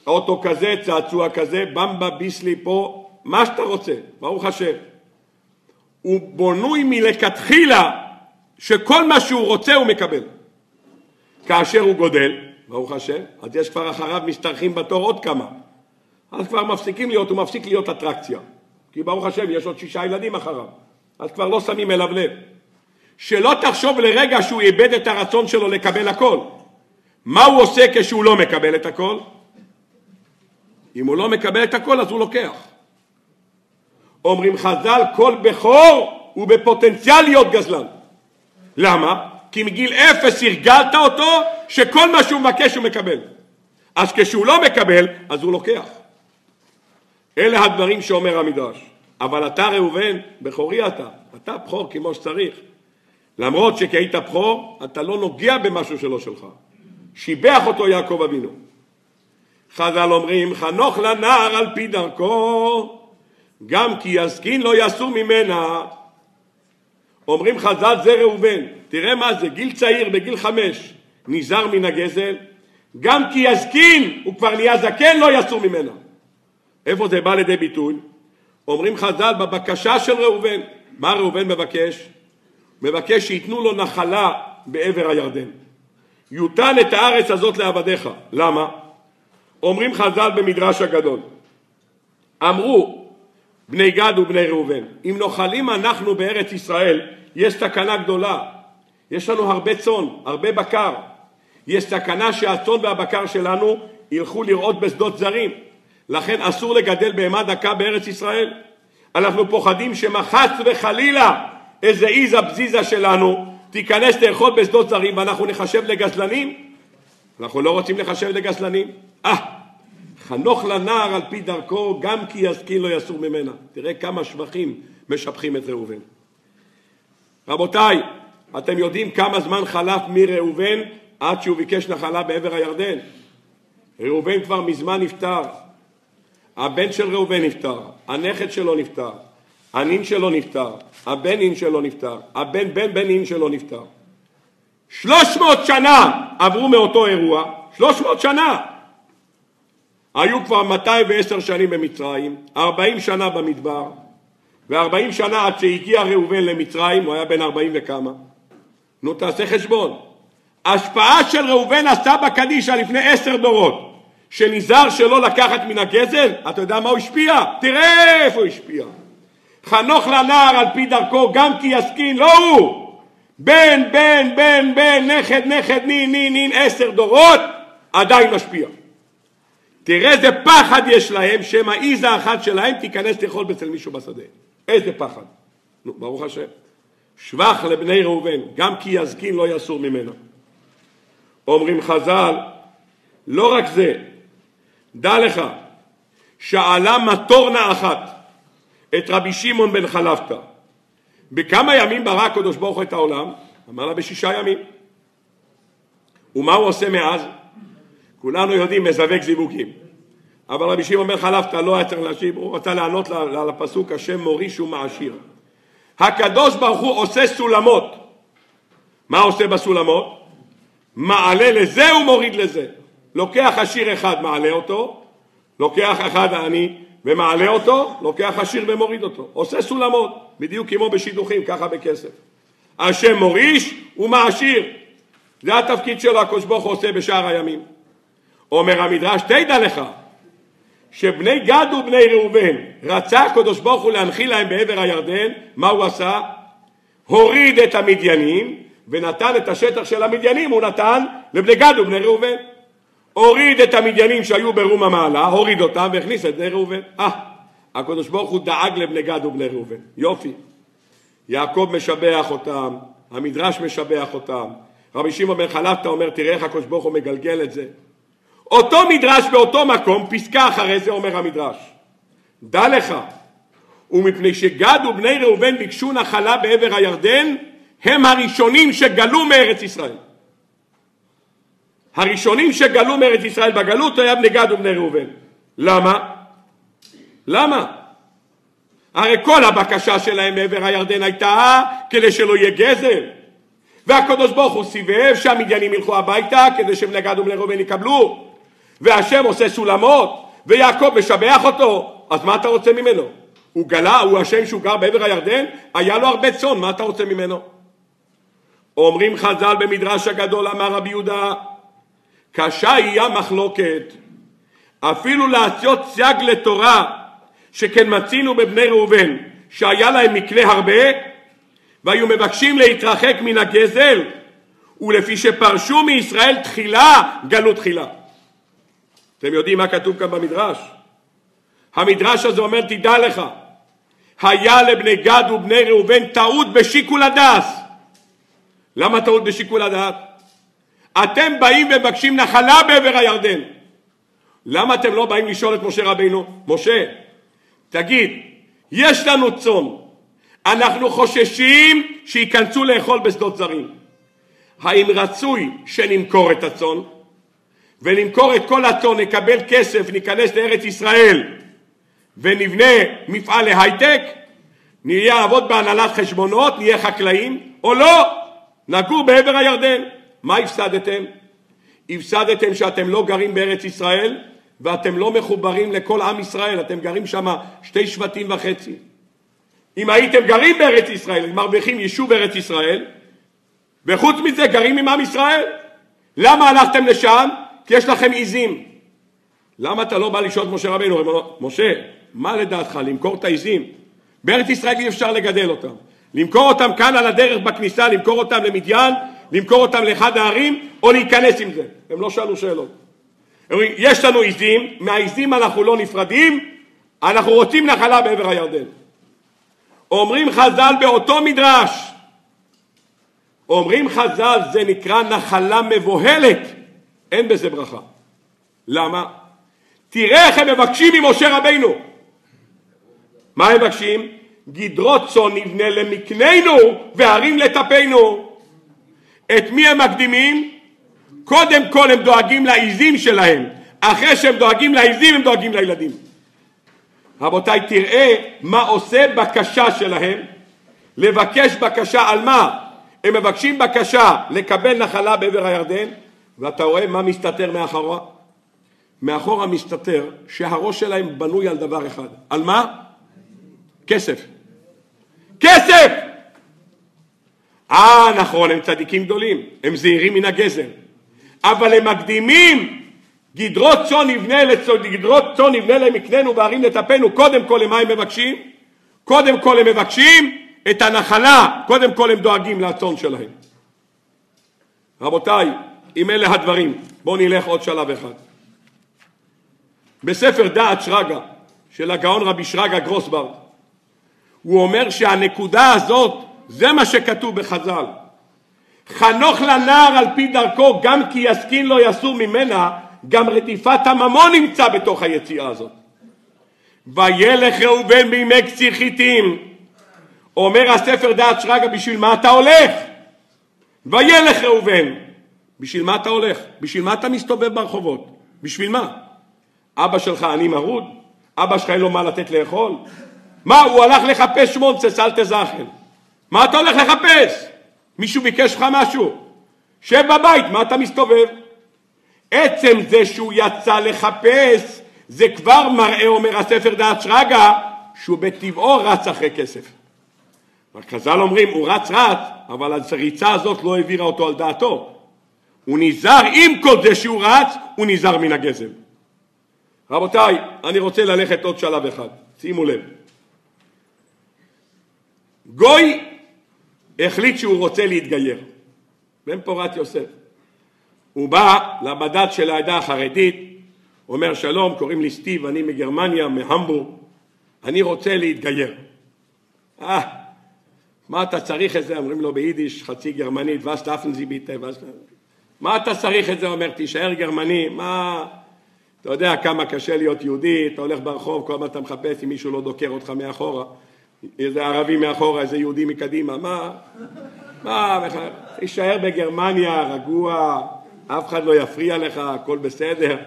אוטו כזה, צעצוע כזה, במבה, ביסלי פה, מה שאתה רוצה, ברוך השם. הוא בונוי מלכתחילה שכל מה שהוא רוצה הוא מקבל. כאשר הוא גודל, ברוך השם, אז יש כבר אחריו משתרכים בתור עוד כמה. אז כבר מפסיקים להיות, הוא מפסיק להיות אטרקציה. כי ברוך השם יש עוד שישה ילדים אחריו. אז כבר לא שמים אליו לב. שלא תחשוב לרגע שהוא איבד את הרצון שלו לקבל הכל. מה הוא עושה כשהוא לא מקבל את הכל? אם הוא לא מקבל את הכל אז הוא לוקח. אומרים חז"ל, כל בכור הוא בפוטנציאל להיות גזלן. למה? כי מגיל אפס הרגלת אותו שכל מה שהוא מבקש הוא מקבל. אז כשהוא לא מקבל, אז הוא לוקח. אלה הדברים שאומר המדרש. אבל אתה ראובן, בכורי אתה, אתה בכור כמו שצריך. למרות שכי היית בכור, אתה לא נוגע במשהו שלא שלך. שיבח אותו יעקב אבינו. חז"ל אומרים, חנוך לנער על פי דרכו, גם כי יזקין לא יסור ממנה. אומרים חז"ל זה ראובן, תראה מה זה, גיל צעיר בגיל חמש, נזהר מן הגזל, גם כי יזקין, הוא כבר נהיה זקן, לא יסור ממנה. איפה זה בא לידי ביטוי? אומרים חז"ל בבקשה של ראובן, מה ראובן מבקש? מבקש שייתנו לו נחלה בעבר הירדן. יותן את הארץ הזאת לעבדיך. למה? אומרים חז"ל במדרש הגדול, אמרו בני גד ובני ראובן, אם נוחלים אנחנו בארץ ישראל, יש סכנה גדולה. יש לנו הרבה צאן, הרבה בקר. יש סכנה שהצאן והבקר שלנו ילכו לרעות בשדות זרים. לכן אסור לגדל בהמה דקה בארץ ישראל. אנחנו פוחדים שמחץ וחלילה איזה איזה בזיזה שלנו תיכנס לאכול בשדות זרים ואנחנו נחשב לגזלנים? אנחנו לא רוצים לחשב לגזלנים. אה, חנוך לנער על פי דרכו גם כי יזקין לא יסור ממנה. תראה כמה שבחים משבחים את ראובן. רבותיי, אתם יודעים כמה זמן חלף מראובן עד שהוא ביקש נחלה בעבר הירדן? ראובן כבר מזמן נפטר. הבן של ראובן נפטר, הנכד שלו נפטר, הנין שלו נפטר, הבן נין שלו נפטר, הבן בן בן נין שלו נפטר. שלוש מאות שנה עברו מאותו אירוע, שלוש מאות שנה. היו כבר 210 שנים במצרים, 40 שנה במדבר, ו-40 שנה עד שהגיע ראובן למצרים, הוא היה בן 40 וכמה. נו, תעשה חשבון. השפעה של ראובן עשה בקדישה לפני עשר דורות. שנזהר שלא לקחת מן הגזל, אתה יודע מה הוא השפיע? תראה איפה הוא השפיע. חנוך לנער על פי דרכו גם כי יסכין, לא הוא. בן, בן, בן, בן, נכד, נכד, נין, נין, נין, עשר דורות, עדיין משפיע. תראה איזה פחד יש להם, שמא איזה אחת שלהם תיכנס לאכול אצל מישהו בשדה. איזה פחד. נו, ברוך השם. שבח לבני ראובן, גם כי יזקין לא יסור ממנו. אומרים חז"ל, לא רק זה, דע לך, שאלה מטורנה אחת את רבי שמעון בן חלפתא, בכמה ימים ברא הקדוש ברוך הוא את העולם? אמר לה בשישה ימים. ומה הוא עושה מאז? כולנו יודעים, מזווק זיווגים. אבל רבי שמעון בן חלפתא לא היה צריך להשיב, הוא רצה לענות לפסוק השם מוריש ומעשיר. הקדוש ברוך הוא עושה סולמות. מה עושה בסולמות? מעלה לזה ומוריד לזה. לוקח עשיר אחד מעלה אותו, לוקח אחד עני ומעלה אותו, לוקח עשיר ומוריד אותו. עושה סולמות, בדיוק כמו בשידוכים, ככה בכסף. השם מוריש ומעשיר. זה התפקיד שלו הקדוש ברוך הוא עושה בשאר הימים. אומר המדרש, תדע לך, שבני גד ובני ראובן רצה הקדוש ברוך הוא להנחיל להם בעבר הירדן, מה הוא עשה? הוריד את המדיינים ונתן את השטח של המדיינים, הוא נתן לבני גד ובני ראובן. הוריד את המדיינים שהיו ברום המעלה, הוריד אותם והכניס את בני ראובן. אה, הקדוש ברוך הוא דאג לבני גד ובני ראובן. יופי. יעקב משבח אותם, המדרש משבח אותם. רבי שמעון בן חלפתא אומר, תראה איך הקדוש ברוך הוא מגלגל את זה. אותו מדרש באותו מקום, פסקה אחרי זה אומר המדרש. דע לך, ומפני שגד ובני ראובן ביקשו נחלה בעבר הירדן, הם הראשונים שגלו מארץ ישראל. הראשונים שגלו מארץ ישראל בגלות היה בני גד ובני ראובן. למה? למה? הרי כל הבקשה שלהם מעבר הירדן הייתה כדי שלא יהיה גזל. והקדוש ברוך הוא סיבב שהמדיינים ילכו הביתה כדי שבני גד ובני ראובן יקבלו. והשם עושה סולמות, ויעקב משבח אותו, אז מה אתה רוצה ממנו? הוא גלה, הוא השם שהוא גר בעבר הירדן, היה לו הרבה צאן, מה אתה רוצה ממנו? אומרים חז"ל במדרש הגדול, אמר רבי יהודה, קשה היא המחלוקת, אפילו להציot סייג לתורה, שכן מצינו בבני ראובן, שהיה להם מקנה הרבה, והיו מבקשים להתרחק מן הגזל, ולפי שפרשו מישראל תחילה, גלו תחילה. אתם יודעים מה כתוב כאן במדרש? המדרש הזה אומר, תדע לך, היה לבני גד ובני ראובן טעות בשיקול הדעת. למה טעות בשיקול הדעת? אתם באים ומבקשים נחלה בעבר הירדן. למה אתם לא באים לשאול את משה רבינו? משה, תגיד, יש לנו צאן, אנחנו חוששים שייכנסו לאכול בשדות זרים. האם רצוי שנמכור את הצאן ונמכור את כל הצאן, נקבל כסף, ניכנס לארץ ישראל ונבנה מפעל להייטק, נהיה לעבוד בהנהלת חשבונות, נהיה חקלאים, או לא, נגור בעבר הירדן. מה הפסדתם? הפסדתם שאתם לא גרים בארץ ישראל ואתם לא מחוברים לכל עם ישראל, אתם גרים שם שתי שבטים וחצי. אם הייתם גרים בארץ ישראל, מרוויחים יישוב בארץ ישראל, וחוץ מזה גרים עם עם ישראל. למה הלכתם לשם? כי יש לכם עיזים. למה אתה לא בא לשאול את משה רבינו? משה, מה לדעתך, למכור את העיזים? בארץ ישראל אי אפשר לגדל אותם. למכור אותם כאן על הדרך בכניסה, למכור אותם למדיין, למכור אותם לאחד הערים, או להיכנס עם זה. הם לא שאלו שאלות. אומרים, יש לנו עיזים, מהעיזים אנחנו לא נפרדים, אנחנו רוצים נחלה בעבר הירדן. אומרים חז"ל באותו מדרש, אומרים חז"ל זה נקרא נחלה מבוהלת, אין בזה ברכה. למה? תראה איך הם מבקשים ממשה רבינו. מה הם מבקשים? גדרות צאן נבנה למקננו והרים לטפנו. את מי הם מקדימים? קודם כל הם דואגים לעיזים שלהם, אחרי שהם דואגים לעיזים הם דואגים לילדים. רבותיי, תראה מה עושה בקשה שלהם, לבקש בקשה על מה? הם מבקשים בקשה לקבל נחלה בעבר הירדן, ואתה רואה מה מסתתר מאחורה? מאחורה מסתתר שהראש שלהם בנוי על דבר אחד. על מה? כסף. כסף! אה, נכון, הם צדיקים גדולים, הם זהירים מן הגזל, אבל הם מקדימים גדרות צאן לצאן, גדרות צאן נבנה למקננו בערים לטפנו, קודם כל למה הם מבקשים? קודם כל הם מבקשים את הנחלה, קודם כל הם דואגים לצאן שלהם. רבותיי, אם אלה הדברים, בואו נלך עוד שלב אחד. בספר דעת שרגא של הגאון רבי שרגא גרוסברג, הוא אומר שהנקודה הזאת, זה מה שכתוב בחז"ל. חנוך לנער על פי דרכו, גם כי יסכין לא יסור ממנה, גם רדיפת הממון נמצא בתוך היציאה הזאת. וילך ראובן בימי קציר חיטים, אומר הספר דעת שרגא, בשביל מה אתה הולך? וילך ראובן, בשביל מה אתה הולך? בשביל מה אתה מסתובב ברחובות? בשביל מה? אבא שלך עני מרוד? אבא שלך אין לו מה לתת לאכול? מה, הוא הלך לחפש שמונצס, אל תזכן. מה אתה הולך לחפש? מישהו ביקש לך משהו? שב בבית, מה אתה מסתובב? עצם זה שהוא יצא לחפש, זה כבר מראה, אומר הספר דעת שרגא, שהוא בטבעו רץ אחרי כסף. חז"ל אומרים, הוא רץ רץ, אבל הריצה הזאת לא העבירה אותו על דעתו. הוא נזהר, עם כל זה שהוא רץ, הוא נזהר מן הגזל. רבותיי, אני רוצה ללכת עוד שלב אחד, שימו לב. גוי החליט שהוא רוצה להתגייר, בן פורת יוסף. הוא בא לבד"ד של העדה החרדית, אומר שלום, קוראים לי סטיב, אני מגרמניה, מהמבורג, אני רוצה להתגייר. אה, מה אתה צריך את זה? אומרים לו ביידיש, חצי גרמנית, ואז תאפן זי ביטה, ואז... מה אתה צריך את זה? אומר, תישאר גרמני, מה... אתה יודע כמה קשה להיות יהודי, אתה הולך ברחוב, כל הזמן אתה מחפש אם מישהו לא דוקר אותך מאחורה, איזה ערבי מאחורה, איזה יהודי מקדימה, מה, מה, תישאר בגרמניה, רגוע, אף אחד לא יפריע לך, הכל בסדר.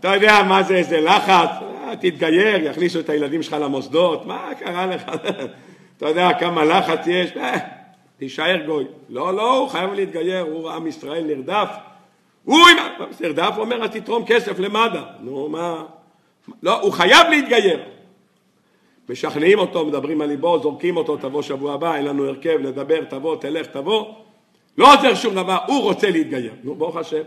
אתה יודע מה זה איזה לחץ, אה, תתגייר, יכניסו את הילדים שלך למוסדות, מה קרה לך? אתה יודע כמה לחץ יש, אה, תישאר גוי. לא, לא, הוא חייב להתגייר, הוא עם ישראל נרדף. הוא נרדף, אומר, אז תתרום כסף למד"א. נו, מה? לא, הוא חייב להתגייר. משכנעים אותו, מדברים על ליבו, זורקים אותו, תבוא שבוע הבא, אין לנו הרכב, לדבר, תבוא, תלך, תבוא. לא עוזר שום דבר, הוא רוצה להתגייר. נו, ברוך השם.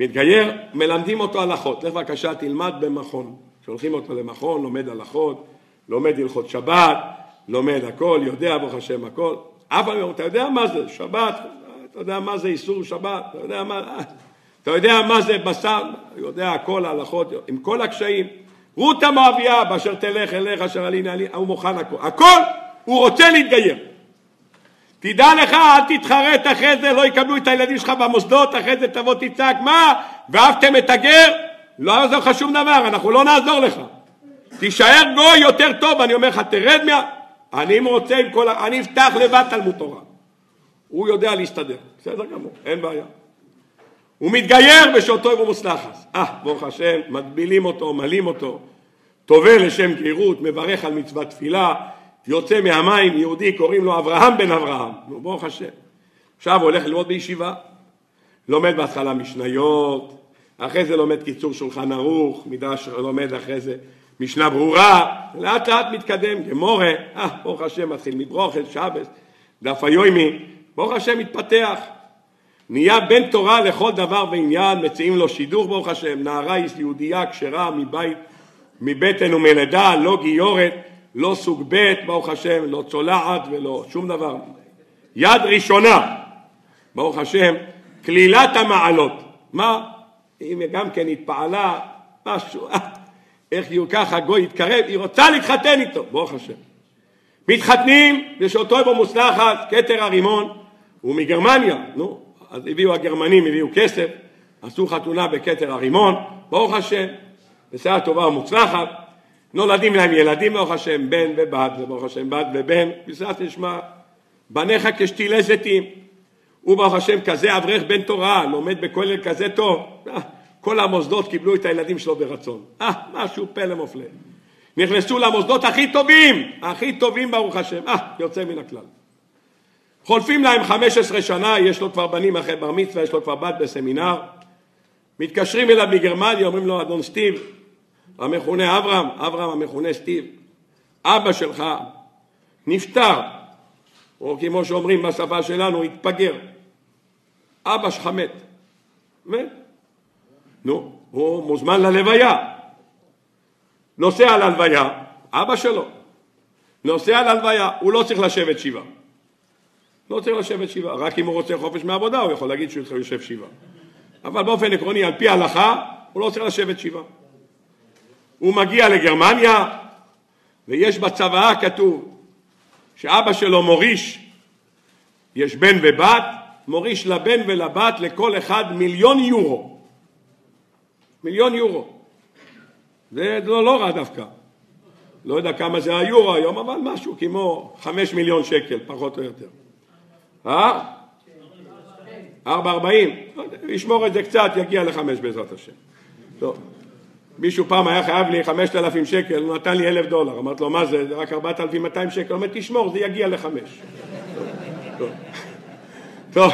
מתגייר, מלמדים אותו הלכות. לך בבקשה, תלמד במכון. שולחים אותו למכון, לומד הלכות, לומד הלכות שבת, לומד הכל, יודע ברוך השם הכל. פעם, אתה יודע מה זה שבת, אתה יודע מה זה איסור שבת, אתה יודע מה, אתה יודע מה זה בשר, יודע הכל ההלכות, עם כל הקשיים. רות המואביה, באשר תלך אליך, אשר עלי, הוא מוכן הכל. הכל, הוא רוצה להתגייר. תדע לך, אל תתחרט אחרי זה, לא יקבלו את הילדים שלך במוסדות, אחרי זה תבוא תצעק, מה, ואהבתם את הגר? לא יעזור לך שום דבר, אנחנו לא נעזור לך. תישאר גוי יותר טוב, אני אומר לך, תרד מה... אני רוצה עם כל ה... אני אפתח לבד תלמוד תורה. הוא יודע להסתדר, בסדר גמור, אין בעיה. הוא מתגייר בשעותו ובמוצלחס. אה, ברוך השם, מגבילים אותו, מלאים אותו, טובל לשם גרירות, מברך על מצוות תפילה, יוצא מהמים, יהודי, קוראים לו אברהם בן אברהם. נו, ברוך השם. עכשיו הולך ללמוד בישיבה. לומד בהתחלה משניות, אחרי זה לומד קיצור שולחן ערוך, מדרש לומד אחרי זה משנה ברורה, לאט לאט מתקדם, גמורה, אה, ברוך השם, מתחיל מברוכל, שבס, דף היומי, ברוך השם מתפתח. נהיה בן תורה לכל דבר ועניין, מציעים לו שידוך ברוך השם, נערה יהודייה כשרה מבית, מבטן ומלידה, לא גיורת, לא סוג ב', ברוך השם, לא צולעת ולא שום דבר. יד ראשונה, ברוך השם, כלילת המעלות. מה? אם גם כן התפעלה, משהו, איך יהיו ככה, גוי יתקרב, היא רוצה להתחתן איתו, ברוך השם. מתחתנים, בשעותו בו מוצלחת, כתר הרימון, הוא מגרמניה, נו, אז הביאו הגרמנים, הביאו כסף, עשו חתונה בכתר הרימון, ברוך השם, בשעה טובה ומוצלחת, נולדים להם ילדים, ברוך השם, בן ובת, וברוך השם, בת ובן, בסערת נשמע, בניך כשתילי זיתים, הוא ברוך השם כזה אברך בן תורה, לומד בכולל כזה טוב, כל המוסדות קיבלו את הילדים שלו ברצון, אה, משהו פלא מופלא. נכנסו למוסדות הכי טובים, הכי טובים ברוך השם, אה, יוצא מן הכלל. חולפים להם 15 שנה, יש לו כבר בנים אחרי בר מצווה, יש לו כבר בת בסמינר, מתקשרים אליו מגרמניה, אומרים לו, אדון סטיב, המכונה אברהם, אברהם המכונה סטיב, אבא שלך נפטר, או כמו שאומרים בשפה שלנו, התפגר. אבא שלך מת. מת. נו, הוא מוזמן ללוויה. נוסע ללוויה, אבא שלו. נוסע ללוויה, הוא לא צריך לשבת שבעה. לא צריך לשבת שבעה, רק אם הוא רוצה חופש מעבודה הוא יכול להגיד שהוא יושב שבעה. אבל באופן עקרוני, על פי ההלכה, הוא לא צריך לשבת שבעה. הוא מגיע לגרמניה, ויש בצוואה כתוב שאבא שלו מוריש, יש בן ובת, מוריש לבן ולבת לכל אחד מיליון יורו. מיליון יורו. זה לא, לא רע דווקא. לא יודע כמה זה היורו היום, אבל משהו כמו חמש מיליון שקל, פחות או יותר. אה? ארבע ארבעים? ישמור את זה קצת, יגיע לחמש בעזרת השם. מישהו פעם היה חייב לי חמשת אלפים שקל, הוא נתן לי אלף דולר. אמרתי לו, מה זה? זה רק ארבעת אלפים מאתיים שקל. הוא אומר, תשמור, זה יגיע לחמש. טוב.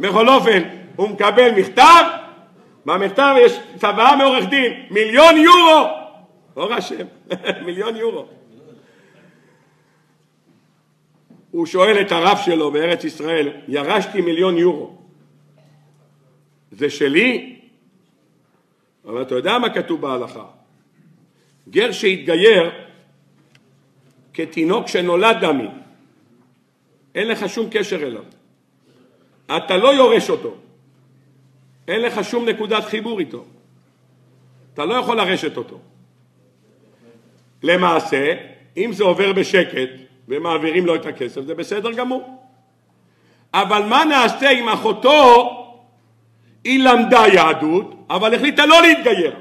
בכל אופן, הוא מקבל מכתב, במכתב יש צוואה מעורך דין, מיליון יורו! אור השם, מיליון יורו. הוא שואל את הרב שלו בארץ ישראל, ירשתי מיליון יורו. זה שלי? אבל אתה יודע מה כתוב בהלכה? גר שהתגייר כתינוק שנולד דמי, אין לך שום קשר אליו. אתה לא יורש אותו. אין לך שום נקודת חיבור איתו. אתה לא יכול לרשת אותו. למעשה, אם זה עובר בשקט ומעבירים לו את הכסף, זה בסדר גמור. אבל מה נעשה אם אחותו היא למדה יהדות, אבל החליטה לא להתגייר.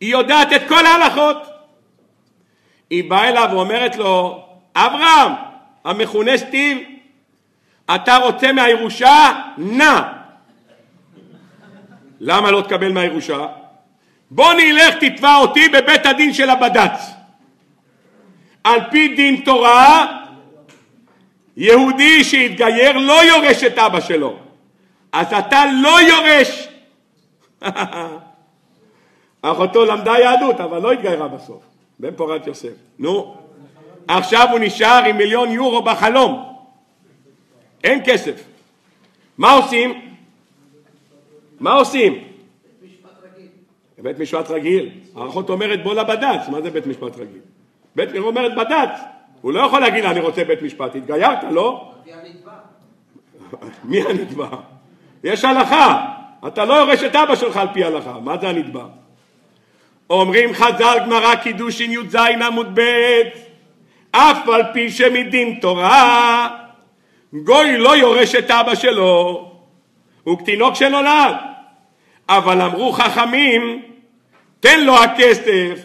היא יודעת את כל ההלכות. היא באה אליו ואומרת לו, אברהם, המכונה סטיב, אתה רוצה מהירושה? נא. למה לא תקבל מהירושה? בוא נלך תתבע אותי בבית הדין של הבד"ץ. על פי דין תורה, יהודי שהתגייר לא יורש את אבא שלו. אז אתה לא יורש. אחותו למדה יהדות, אבל לא התגיירה בסוף. בן פורת יוסף. נו, עכשיו הוא נשאר עם מיליון יורו בחלום. אין כסף. מה עושים? מה עושים? בית משפט רגיל. האחות אומרת בוא לבד"ץ, מה זה בית משפט רגיל? בית משפט אומרת בד"ץ, הוא לא יכול להגיד אני רוצה בית משפט, התגיירת, לא? מי הנתבע? יש הלכה, אתה לא יורש את אבא שלך על פי הלכה, מה זה הנתבע? אומרים חז"ל גמרא קידושין י"ז עמוד ב' אף על פי שמדין תורה גוי לא יורש את אבא שלו הוא תינוק שנולד אבל אמרו חכמים תן לו הכסף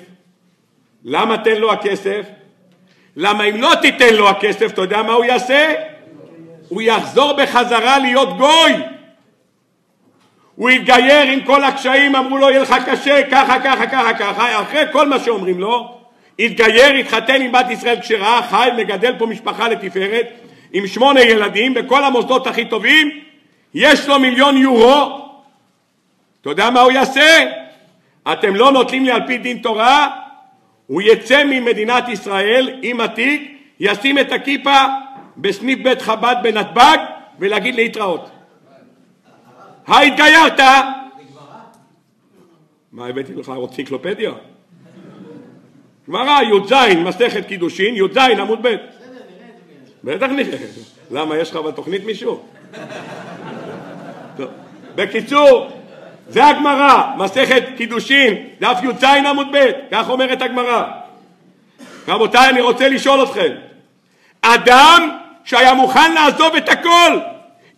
למה תן לו הכסף? למה אם לא תיתן לו הכסף אתה יודע מה הוא יעשה? הוא יחזור בחזרה להיות גוי הוא התגייר עם כל הקשיים, אמרו לו יהיה לך קשה, ככה, ככה, ככה, ככה, אחרי כל מה שאומרים לו, התגייר, התחתן עם בת ישראל כשרה, חי, מגדל פה משפחה לתפארת, עם שמונה ילדים, בכל המוסדות הכי טובים, יש לו מיליון יורו, אתה יודע מה הוא יעשה? אתם לא נוטלים לי על פי דין תורה, הוא יצא ממדינת ישראל עם התיק, ישים את הכיפה בסניף בית חב"ד בנתב"ג ולהגיד להתראות. התגיירת? מה הבאתי לך אנציקלופדיה? גמרא י"ז מסכת קידושין י"ז עמוד ב' בטח נראה למה יש לך בתוכנית מישהו? בקיצור זה הגמרא מסכת קידושין דף י"ז עמוד ב' כך אומרת הגמרא רבותיי אני רוצה לשאול אתכם אדם שהיה מוכן לעזוב את הכל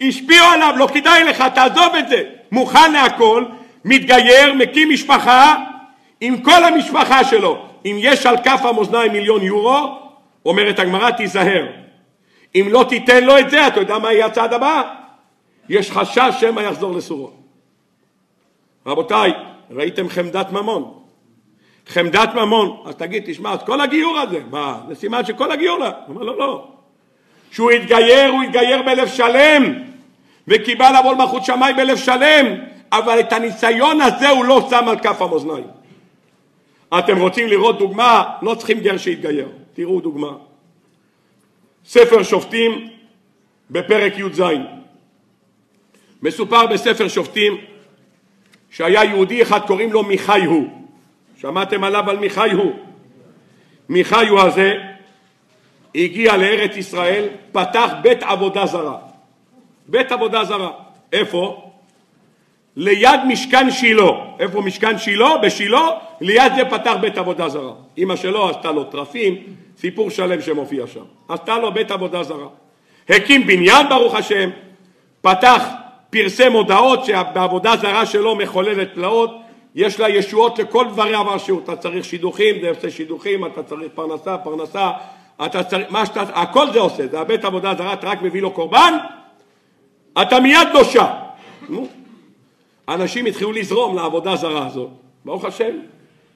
השפיעו עליו, לא כדאי לך, תעזוב את זה. מוכן להכל, מתגייר, מקים משפחה עם כל המשפחה שלו. אם יש על כף המאזניים מיליון יורו, אומרת הגמרא, תיזהר. אם לא תיתן לו את זה, אתה יודע מה יהיה הצעד הבא? יש חשש שמא יחזור לסורו. רבותיי, ראיתם חמדת ממון. חמדת ממון, אז תגיד, תשמע, אז כל הגיור הזה, מה, זה סימן שכל הגיור. הוא אומר, לא, לא. שהוא יתגייר, הוא יתגייר בלב שלם. וקיבל עוול מלכות שמיים בלב שלם, אבל את הניסיון הזה הוא לא שם על כף המאזניים. אתם רוצים לראות דוגמה? לא צריכים גר שיתגייר. תראו דוגמה. ספר שופטים בפרק י"ז. מסופר בספר שופטים שהיה יהודי אחד קוראים לו מיכיהו. שמעתם עליו על מיכיהו? מיכיהו הזה הגיע לארץ ישראל, פתח בית עבודה זרה. בית עבודה זרה. איפה? ליד משכן שילה. איפה משכן שילה? בשילה, ליד זה פתח בית עבודה זרה. אמא שלו עשתה לו טרפים, סיפור שלם שמופיע שם. עשתה לו בית עבודה זרה. הקים בניין ברוך השם, פתח, פרסם הודעות שבעבודה זרה שלו מחוללת פלאות, יש לה ישועות לכל דברי עבר שהוא. אתה צריך שידוכים, זה עושה שידוכים, אתה צריך פרנסה, פרנסה, אתה צריך, מה שאתה, הכל זה עושה, זה הבית עבודה זרה, אתה רק מביא לו קורבן, אתה מיד נושע. נו. אנשים התחילו לזרום לעבודה זרה הזאת. ברוך השם,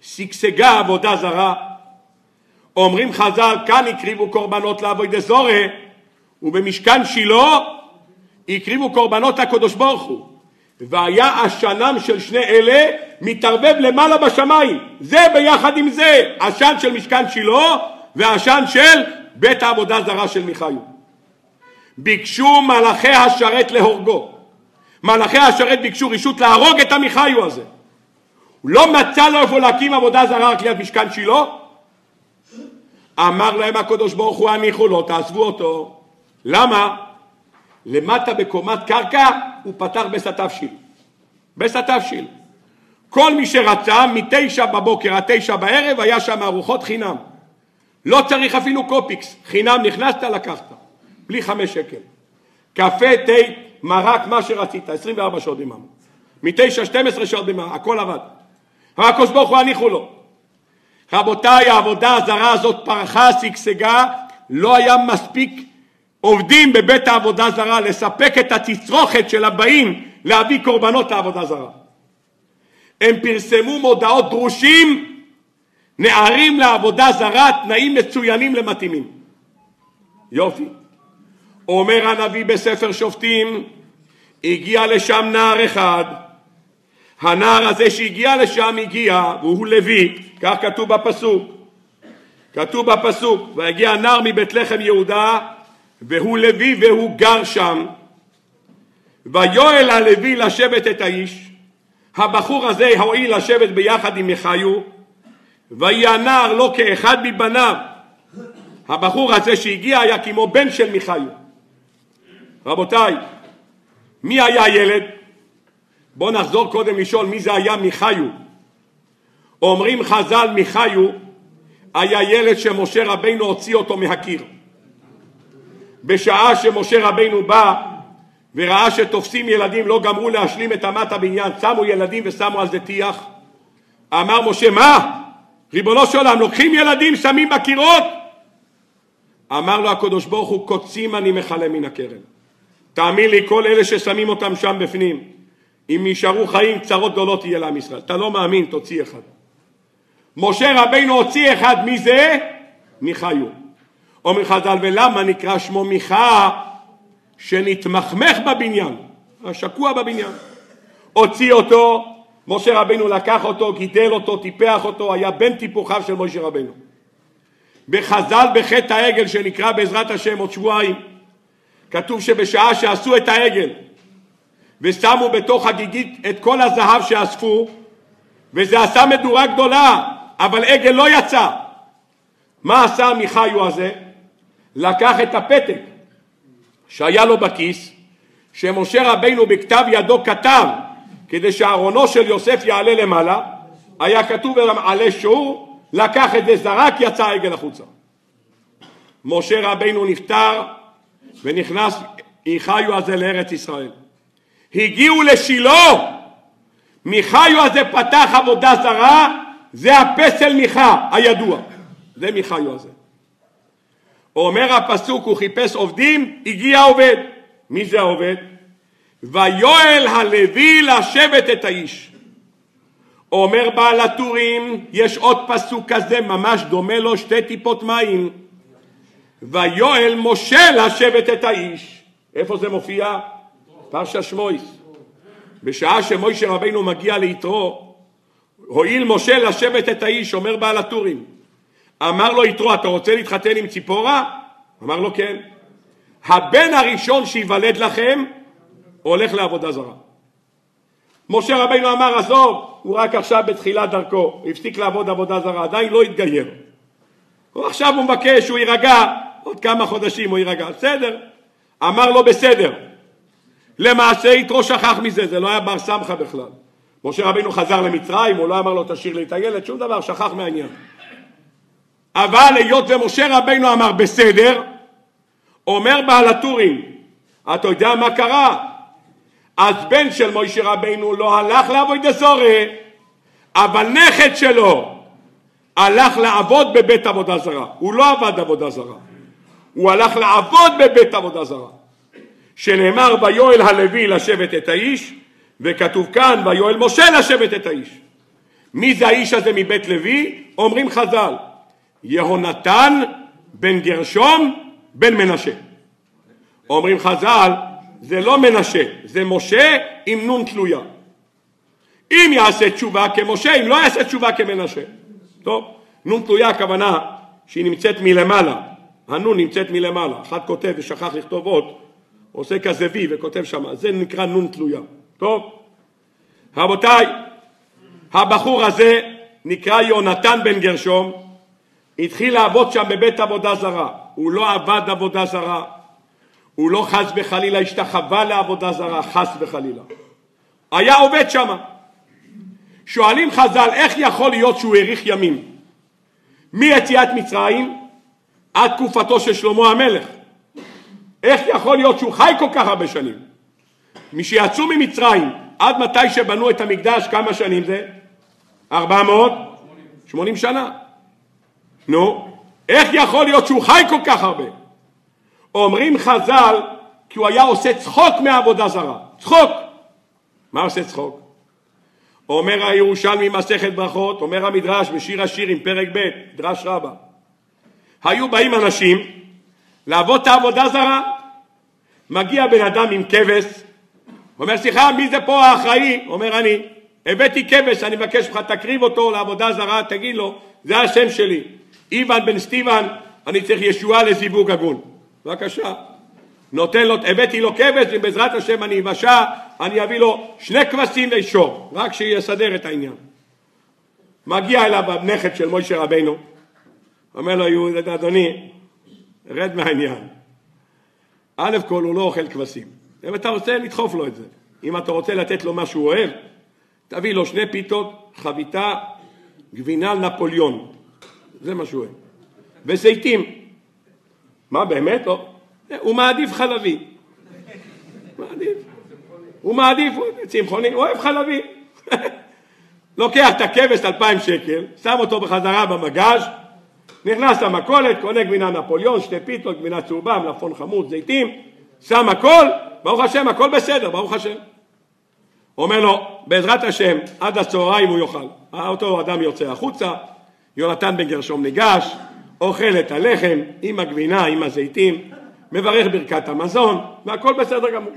שגשגה עבודה זרה. אומרים חז"ל, כאן הקריבו קורבנות לעבודי זורה, ובמשכן שילה הקריבו קורבנות הקדוש ברוך הוא. והיה עשנם של שני אלה מתערבב למעלה בשמיים. זה ביחד עם זה, עשן של משכן שילה והעשן של בית העבודה זרה של מיכאיו. ביקשו מלאכי השרת להורגו. מלאכי השרת ביקשו רשות להרוג את עמיחיו הזה. הוא לא מצא לו איפה להקים עבודה זרה רק ליד משכן שילה. אמר להם הקדוש ברוך הוא הניחו לו, תעזבו אותו. למה? למטה בקומת קרקע הוא פתח בסתיו בסתיו כל מי שרצה מתשע בבוקר עד תשע בערב היה שם ארוחות חינם. לא צריך אפילו קופיקס, חינם נכנסת לקחת. בלי חמש שקל. קפה, תה, מרק, מה שרצית, 24 שעות ביממה. מתשע, 12 שעות ביממה, הכל עבד. הקדוש ברוך הוא הניחו לו. רבותיי, העבודה הזרה הזאת פרחה, שגשגה, לא היה מספיק עובדים בבית העבודה זרה לספק את התצרוכת של הבאים להביא קורבנות לעבודה זרה. הם פרסמו מודעות דרושים, נערים לעבודה זרה, תנאים מצוינים למתאימים. יופי. אומר הנביא בספר שופטים, הגיע לשם נער אחד, הנער הזה שהגיע לשם הגיע, והוא לוי, כך כתוב בפסוק. כתוב בפסוק, והגיע הנער מבית לחם יהודה, והוא לוי והוא גר שם. ויואל הלוי לשבת את האיש, הבחור הזה הואיל לשבת ביחד עם מחיו, ויהי הנער לא כאחד מבניו. הבחור הזה שהגיע היה כמו בן של מיכאיו. רבותיי, מי היה הילד? בואו נחזור קודם לשאול מי זה היה מיכאיו. אומרים חז"ל מיכאיו היה ילד שמשה רבינו הוציא אותו מהקיר. בשעה שמשה רבינו בא וראה שתופסים ילדים לא גמרו להשלים את אמת הבניין, שמו ילדים ושמו על זה טיח. אמר משה, מה? ריבונו של עולם, לוקחים ילדים, שמים בקירות? אמר לו הקדוש ברוך הוא, קוצים אני מכלה מן הקרן. תאמין לי, כל אלה ששמים אותם שם בפנים, אם נשארו חיים, צרות גדולות יהיה לעם ישראל. אתה לא מאמין, תוציא אחד. משה רבינו הוציא אחד, מי זה? מיכאיו. אומר חז"ל, ולמה נקרא שמו מיכה? שנתמכמך בבניין, השקוע בבניין. הוציא אותו, משה רבינו לקח אותו, גידל אותו, טיפח אותו, היה בן טיפוחיו של משה רבינו. בחז"ל בחטא העגל שנקרא בעזרת השם עוד שבועיים, כתוב שבשעה שעשו את העגל ושמו בתוך הגיגית את כל הזהב שאספו וזה עשה מדורה גדולה אבל עגל לא יצא מה עשה עמיחיו הזה? לקח את הפתק שהיה לו בכיס שמשה רבינו בכתב ידו כתב כדי שארונו של יוסף יעלה למעלה היה כתוב עלי שור לקח את זה זרק יצא העגל החוצה משה רבינו נפטר ונכנס יחיו הזה לארץ ישראל. הגיעו לשילה, מיכיו הזה פתח עבודה זרה, זה הפסל מיכה הידוע, זה מיכיו הזה. אומר הפסוק, הוא חיפש עובדים, הגיע עובד. מי זה העובד? ויואל הלוי לשבת את האיש. אומר בעל הטורים, יש עוד פסוק כזה, ממש דומה לו שתי טיפות מים. ויואל משה לשבת את האיש. איפה זה מופיע? פרשה שמויס. בשעה שמוישה רבינו מגיע ליתרו, הואיל משה לשבת את האיש, אומר בעל הטורים. אמר לו יתרו, אתה רוצה להתחתן עם ציפורה? אמר לו כן. הבן הראשון שייוולד לכם הולך לעבודה זרה. משה רבינו אמר, עזוב, הוא רק עכשיו בתחילת דרכו, הוא הפסיק לעבוד עבודה זרה, עדיין לא התגייר. עכשיו הוא מבקש, הוא יירגע, עוד כמה חודשים הוא יירגע, בסדר. אמר לו בסדר. למעשה יתרו שכח מזה, זה לא היה בר סמכה בכלל. משה רבינו חזר למצרים, הוא לא אמר לו תשאיר לי את הילד, שום דבר, שכח מהעניין. אבל היות ומשה רבינו אמר בסדר, אומר בעל הטורים, אתה יודע מה קרה? אז בן של משה רבינו לא הלך לעבוד זורה, אבל נכד שלו הלך לעבוד בבית עבודה זרה. הוא לא עבד עבודה זרה. הוא הלך לעבוד בבית עבודה זרה. שנאמר ויואל הלוי לשבת את האיש, וכתוב כאן ויואל משה לשבת את האיש. מי זה האיש הזה מבית לוי? אומרים חז"ל, יהונתן בן גרשום בן מנשה. אומרים חז"ל, זה לא מנשה, זה משה עם נון תלויה. אם יעשה תשובה כמשה, אם לא יעשה תשובה כמנשה. טוב, נון תלויה הכוונה שהיא נמצאת מלמעלה, הנון נמצאת מלמעלה, אחד כותב ושכח לכתוב עוד, עושה כזה וי וכותב שם, זה נקרא נון תלויה. טוב, רבותיי, הבחור הזה נקרא יונתן בן גרשום, התחיל לעבוד שם בבית עבודה זרה, הוא לא עבד עבודה זרה, הוא לא חס וחלילה השתחווה לעבודה זרה, חס וחלילה. היה עובד שם. שואלים חז"ל, איך יכול להיות שהוא האריך ימים? מיציאת מצרים עד תקופתו של שלמה המלך. איך יכול להיות שהוא חי כל כך הרבה שנים? משיצאו ממצרים עד מתי שבנו את המקדש, כמה שנים זה? 480 שנה. נו, איך יכול להיות שהוא חי כל כך הרבה? אומרים חז"ל כי הוא היה עושה צחוק מעבודה זרה. צחוק. מה עושה צחוק? אומר הירושלמי מסכת ברכות, אומר המדרש בשיר השירים, פרק ב', מדרש רבה. היו באים אנשים לעבוד את העבודה זרה. מגיע בן אדם עם כבש, אומר סליחה מי זה פה האחראי? אומר אני. הבאתי כבש, אני מבקש ממך תקריב אותו לעבודה זרה, תגיד לו, זה השם שלי. איוון בן סטיבן, אני צריך ישועה לזיווג הגון. בבקשה. נותן לו, הבאתי לו כבש, ובעזרת השם אני אבשע, אני אביא לו שני כבשים וישור, רק שיסדר את העניין. מגיע אליו הנכד של מוישה רבינו, אומר לו אדוני, רד מהעניין. א' כל הוא לא אוכל כבשים. אם אתה רוצה, לדחוף לו את זה. אם אתה רוצה לתת לו מה שהוא אוהב, תביא לו שני פיתות, חביתה, גבינה נפוליון. זה מה שהוא אוהב. וזיתים. מה באמת? לא. הוא מעדיף חלבי. מעדיף. הוא מעדיף, הוא צמחוני, הוא אוהב חלבי. לוקח את הכבש אלפיים שקל, שם אותו בחזרה במגז', נכנס למכולת, קונה גבינה נפוליון, שתי פיתות, גבינה צהובה, מלפון חמוד, זיתים, שם הכל, ברוך השם, הכל בסדר, ברוך השם. אומר לו, בעזרת השם, עד הצהריים הוא יאכל. אותו אדם יוצא החוצה, יונתן בן גרשום ניגש, אוכל את הלחם עם הגבינה, עם הזיתים, מברך ברכת המזון, והכל בסדר גמור.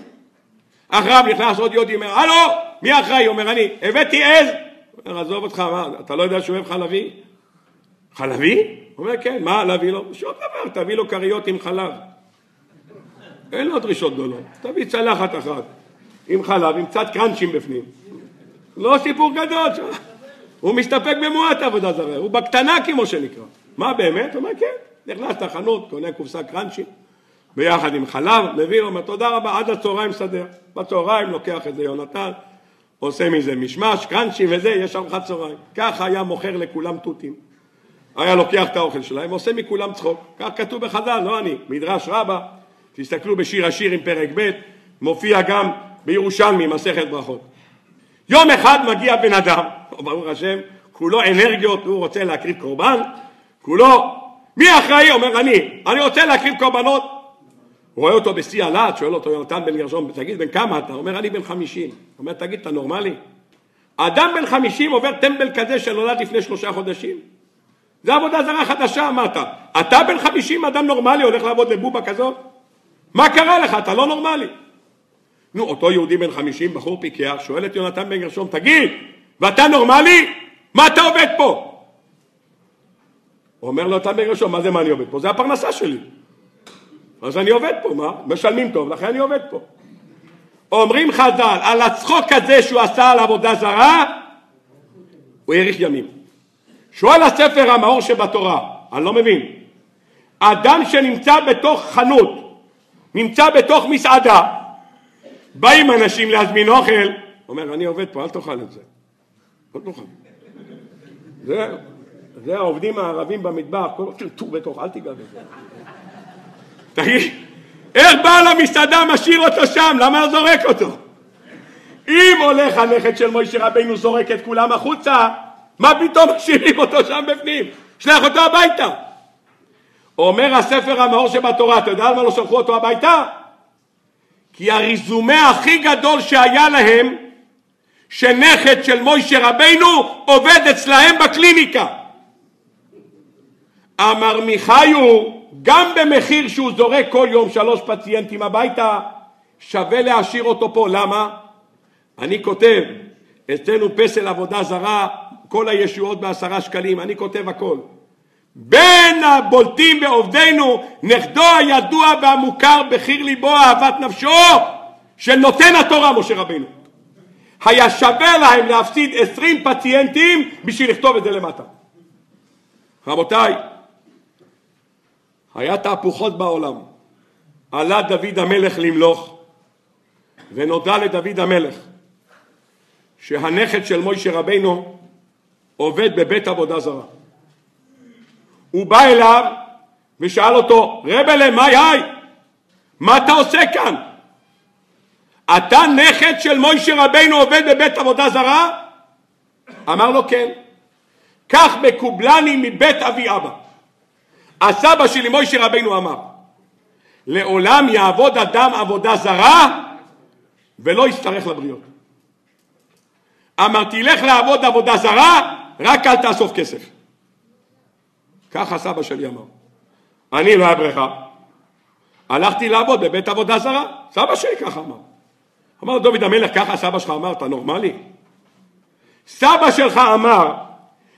אחריו נכנס עוד יהודי, אומר, הלו, מי אחראי? אומר, אני, הבאתי עז. אומר, עזוב אותך, מה, אתה לא יודע שהוא אוהב חלבי? חלבי? אומר, כן, מה להביא לו? שום דבר, תביא לו כריות עם חלב. אין לו דרישות גדולות. תביא צלחת אחת עם חלב, עם קצת קראנצ'ים בפנים. לא סיפור גדול. הוא מסתפק במועט עבודה זרה, הוא בקטנה כמו שנקרא. מה באמת? הוא אומר, כן. נכנס לחנות, קונה קופסה קראנצ'ים, ביחד עם חלב, מביא לו, אומר, תודה רבה, עד הצהריים סדר. בצהריים לוקח את זה יונתן, עושה מזה משמש, קראנצ'ים וזה, יש ארוחת צהריים. ככה היה מוכר לכולם תותים. היה לוקח את האוכל שלהם, עושה מכולם צחוק. כך כתוב בחז"ל, לא אני, מדרש רבה, תסתכלו בשיר השירים פרק ב', מופיע גם בירושלמי, מסכת ברכות. יום אחד מגיע בן אדם, ברוך השם, כולו אנרגיות, הוא רוצה להקריב קורבן, כולו, מי אחראי? אומר אני, אני רוצה להקריב קורבנות. רואה אותו בשיא הלהט, שואל אותו יונתן בן גרשון, תגיד בן כמה אתה? אומר אני בן חמישים. אומר תגיד אתה נורמלי? אדם בן חמישים עובר טמבל כזה שנולד לפני שלושה חודשים? זה עבודה זרה חדשה אמרת. אתה בן חמישים אדם נורמלי הולך לעבוד לבובה כזאת? מה קרה לך? אתה לא נורמלי. נו, אותו יהודי בן חמישים, בחור פיקח, שואל את יונתן בן גרשום, תגיד, ואתה נורמלי? מה אתה עובד פה? אומר לו בן גרשום, מה זה מה אני עובד פה? זה הפרנסה שלי. אז אני עובד פה, מה? משלמים טוב, לכן אני עובד פה. אומרים חז"ל, על הצחוק הזה שהוא עשה על עבודה זרה, הוא האריך ימים. שואל הספר המאור שבתורה, אני לא מבין, אדם שנמצא בתוך חנות, נמצא בתוך מסעדה, באים אנשים להזמין אוכל, אומר אני עובד פה, אל תאכל את זה, אל תאכל. זה, זה העובדים הערבים במטבח, כל טרטור בתוך, אל תיגע בזה. תגיד, איך בעל המסעדה משאיר אותו שם? למה לא זורק אותו? אם הולך הנכד של מוישה רבינו זורק את כולם החוצה, מה פתאום משאירים אותו שם בפנים? שלח אותו הביתה. אומר הספר המאור שבתורה, אתה יודע על מה לא שלחו אותו הביתה? כי הריזומה הכי גדול שהיה להם, שנכד של מוישה רבינו עובד אצלהם בקליניקה. אמר מיכיו, גם במחיר שהוא זורק כל יום שלוש פציינטים הביתה, שווה להשאיר אותו פה. למה? אני כותב, אצלנו פסל עבודה זרה כל הישועות בעשרה שקלים, אני כותב הכל. בין הבולטים בעובדינו, נכדו הידוע והמוכר בחיר ליבו אהבת נפשו של נותן התורה משה רבינו. היה שווה להם להפסיד עשרים פציינטים בשביל לכתוב את זה למטה. רבותיי, היה תהפוכות בעולם. עלה דוד המלך למלוך ונודע לדוד המלך שהנכד של מוישה רבינו עובד בבית עבודה זרה. הוא בא אליו ושאל אותו, רבלה, מה יאי? מה אתה עושה כאן? אתה נכד של מוישה רבינו עובד בבית עבודה זרה? אמר לו כן. כך מקובלני מבית אבי אבא. הסבא שלי מוישה רבינו אמר, לעולם יעבוד אדם עבודה זרה ולא יצטרך לבריות. אמר תלך לעבוד עבודה זרה, רק אל תאסוף כסף. ככה סבא שלי אמר. אני לא היה הלכתי לעבוד בבית עבודה זרה, סבא שלי ככה אמר. אמר דוד המלך, ככה סבא שלך אמר, אתה נורמלי? סבא שלך אמר,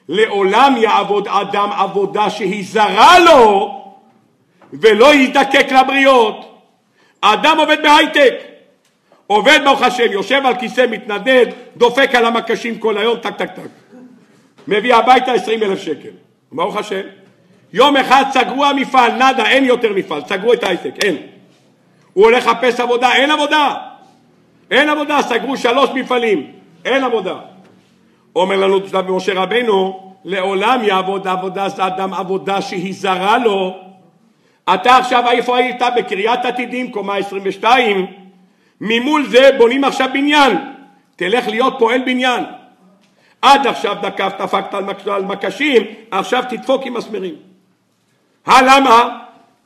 לעולם יעבוד אדם עבודה שהיא זרה לו ולא יזדקק לבריות. אדם עובד בהייטק, עובד ברוך השם, יושב על כיסא, מתנדד, דופק על המקשים כל היום, טק טק טק. מביא הביתה עשרים אלף שקל. ברוך השם. יום אחד סגרו המפעל, nada, אין יותר מפעל, סגרו את ההייטק, אין. הוא הולך לחפש עבודה, אין עבודה. אין עבודה, סגרו שלוש מפעלים, אין עבודה. אומר לנו דוד משה רבנו, לעולם יעבוד עבודה אדם עבודה שהיא זרה לו. אתה עכשיו איפה היית? בקריית עתידים, קומה 22. ממול זה בונים עכשיו בניין. תלך להיות פועל בניין. עד עכשיו דקף, דפקת על מקשים, עכשיו תדפוק עם מסמרים. הלמה?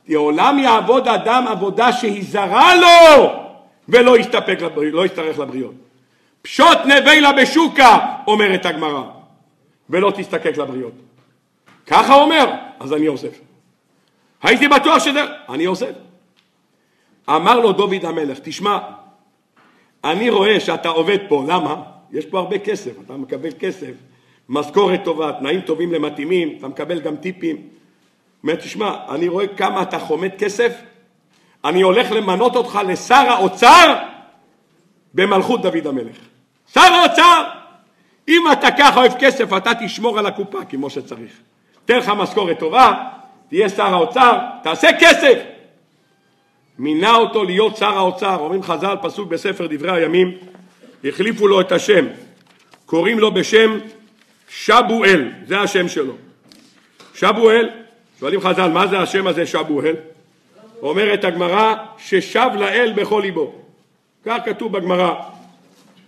לעולם יעבוד אדם עבודה שהיא זרה לו ולא יסתפק, לא יצטרך לבריות. פשוט נבילה בשוקה, אומרת הגמרא, ולא תסתקק לבריות. ככה אומר, אז אני אוסף. הייתי בטוח שזה, אני אוסף. אמר לו דוד המלך, תשמע, אני רואה שאתה עובד פה, למה? יש פה הרבה כסף, אתה מקבל כסף, משכורת טובה, תנאים טובים למתאימים, אתה מקבל גם טיפים. אומר, תשמע, אני רואה כמה אתה חומד כסף, אני הולך למנות אותך לשר האוצר במלכות דוד המלך. שר האוצר! אם אתה ככה אוהב כסף, אתה תשמור על הקופה כמו שצריך. תן לך משכורת טובה, תהיה שר האוצר, תעשה כסף! מינה אותו להיות שר האוצר, אומרים חז"ל, פסוק בספר דברי הימים, החליפו לו את השם, קוראים לו בשם שבואל, זה השם שלו. שבואל, שואלים חז"ל, מה זה השם הזה שבואל? אומרת הגמרא, ששב לאל בכל ליבו. כך כתוב בגמרא.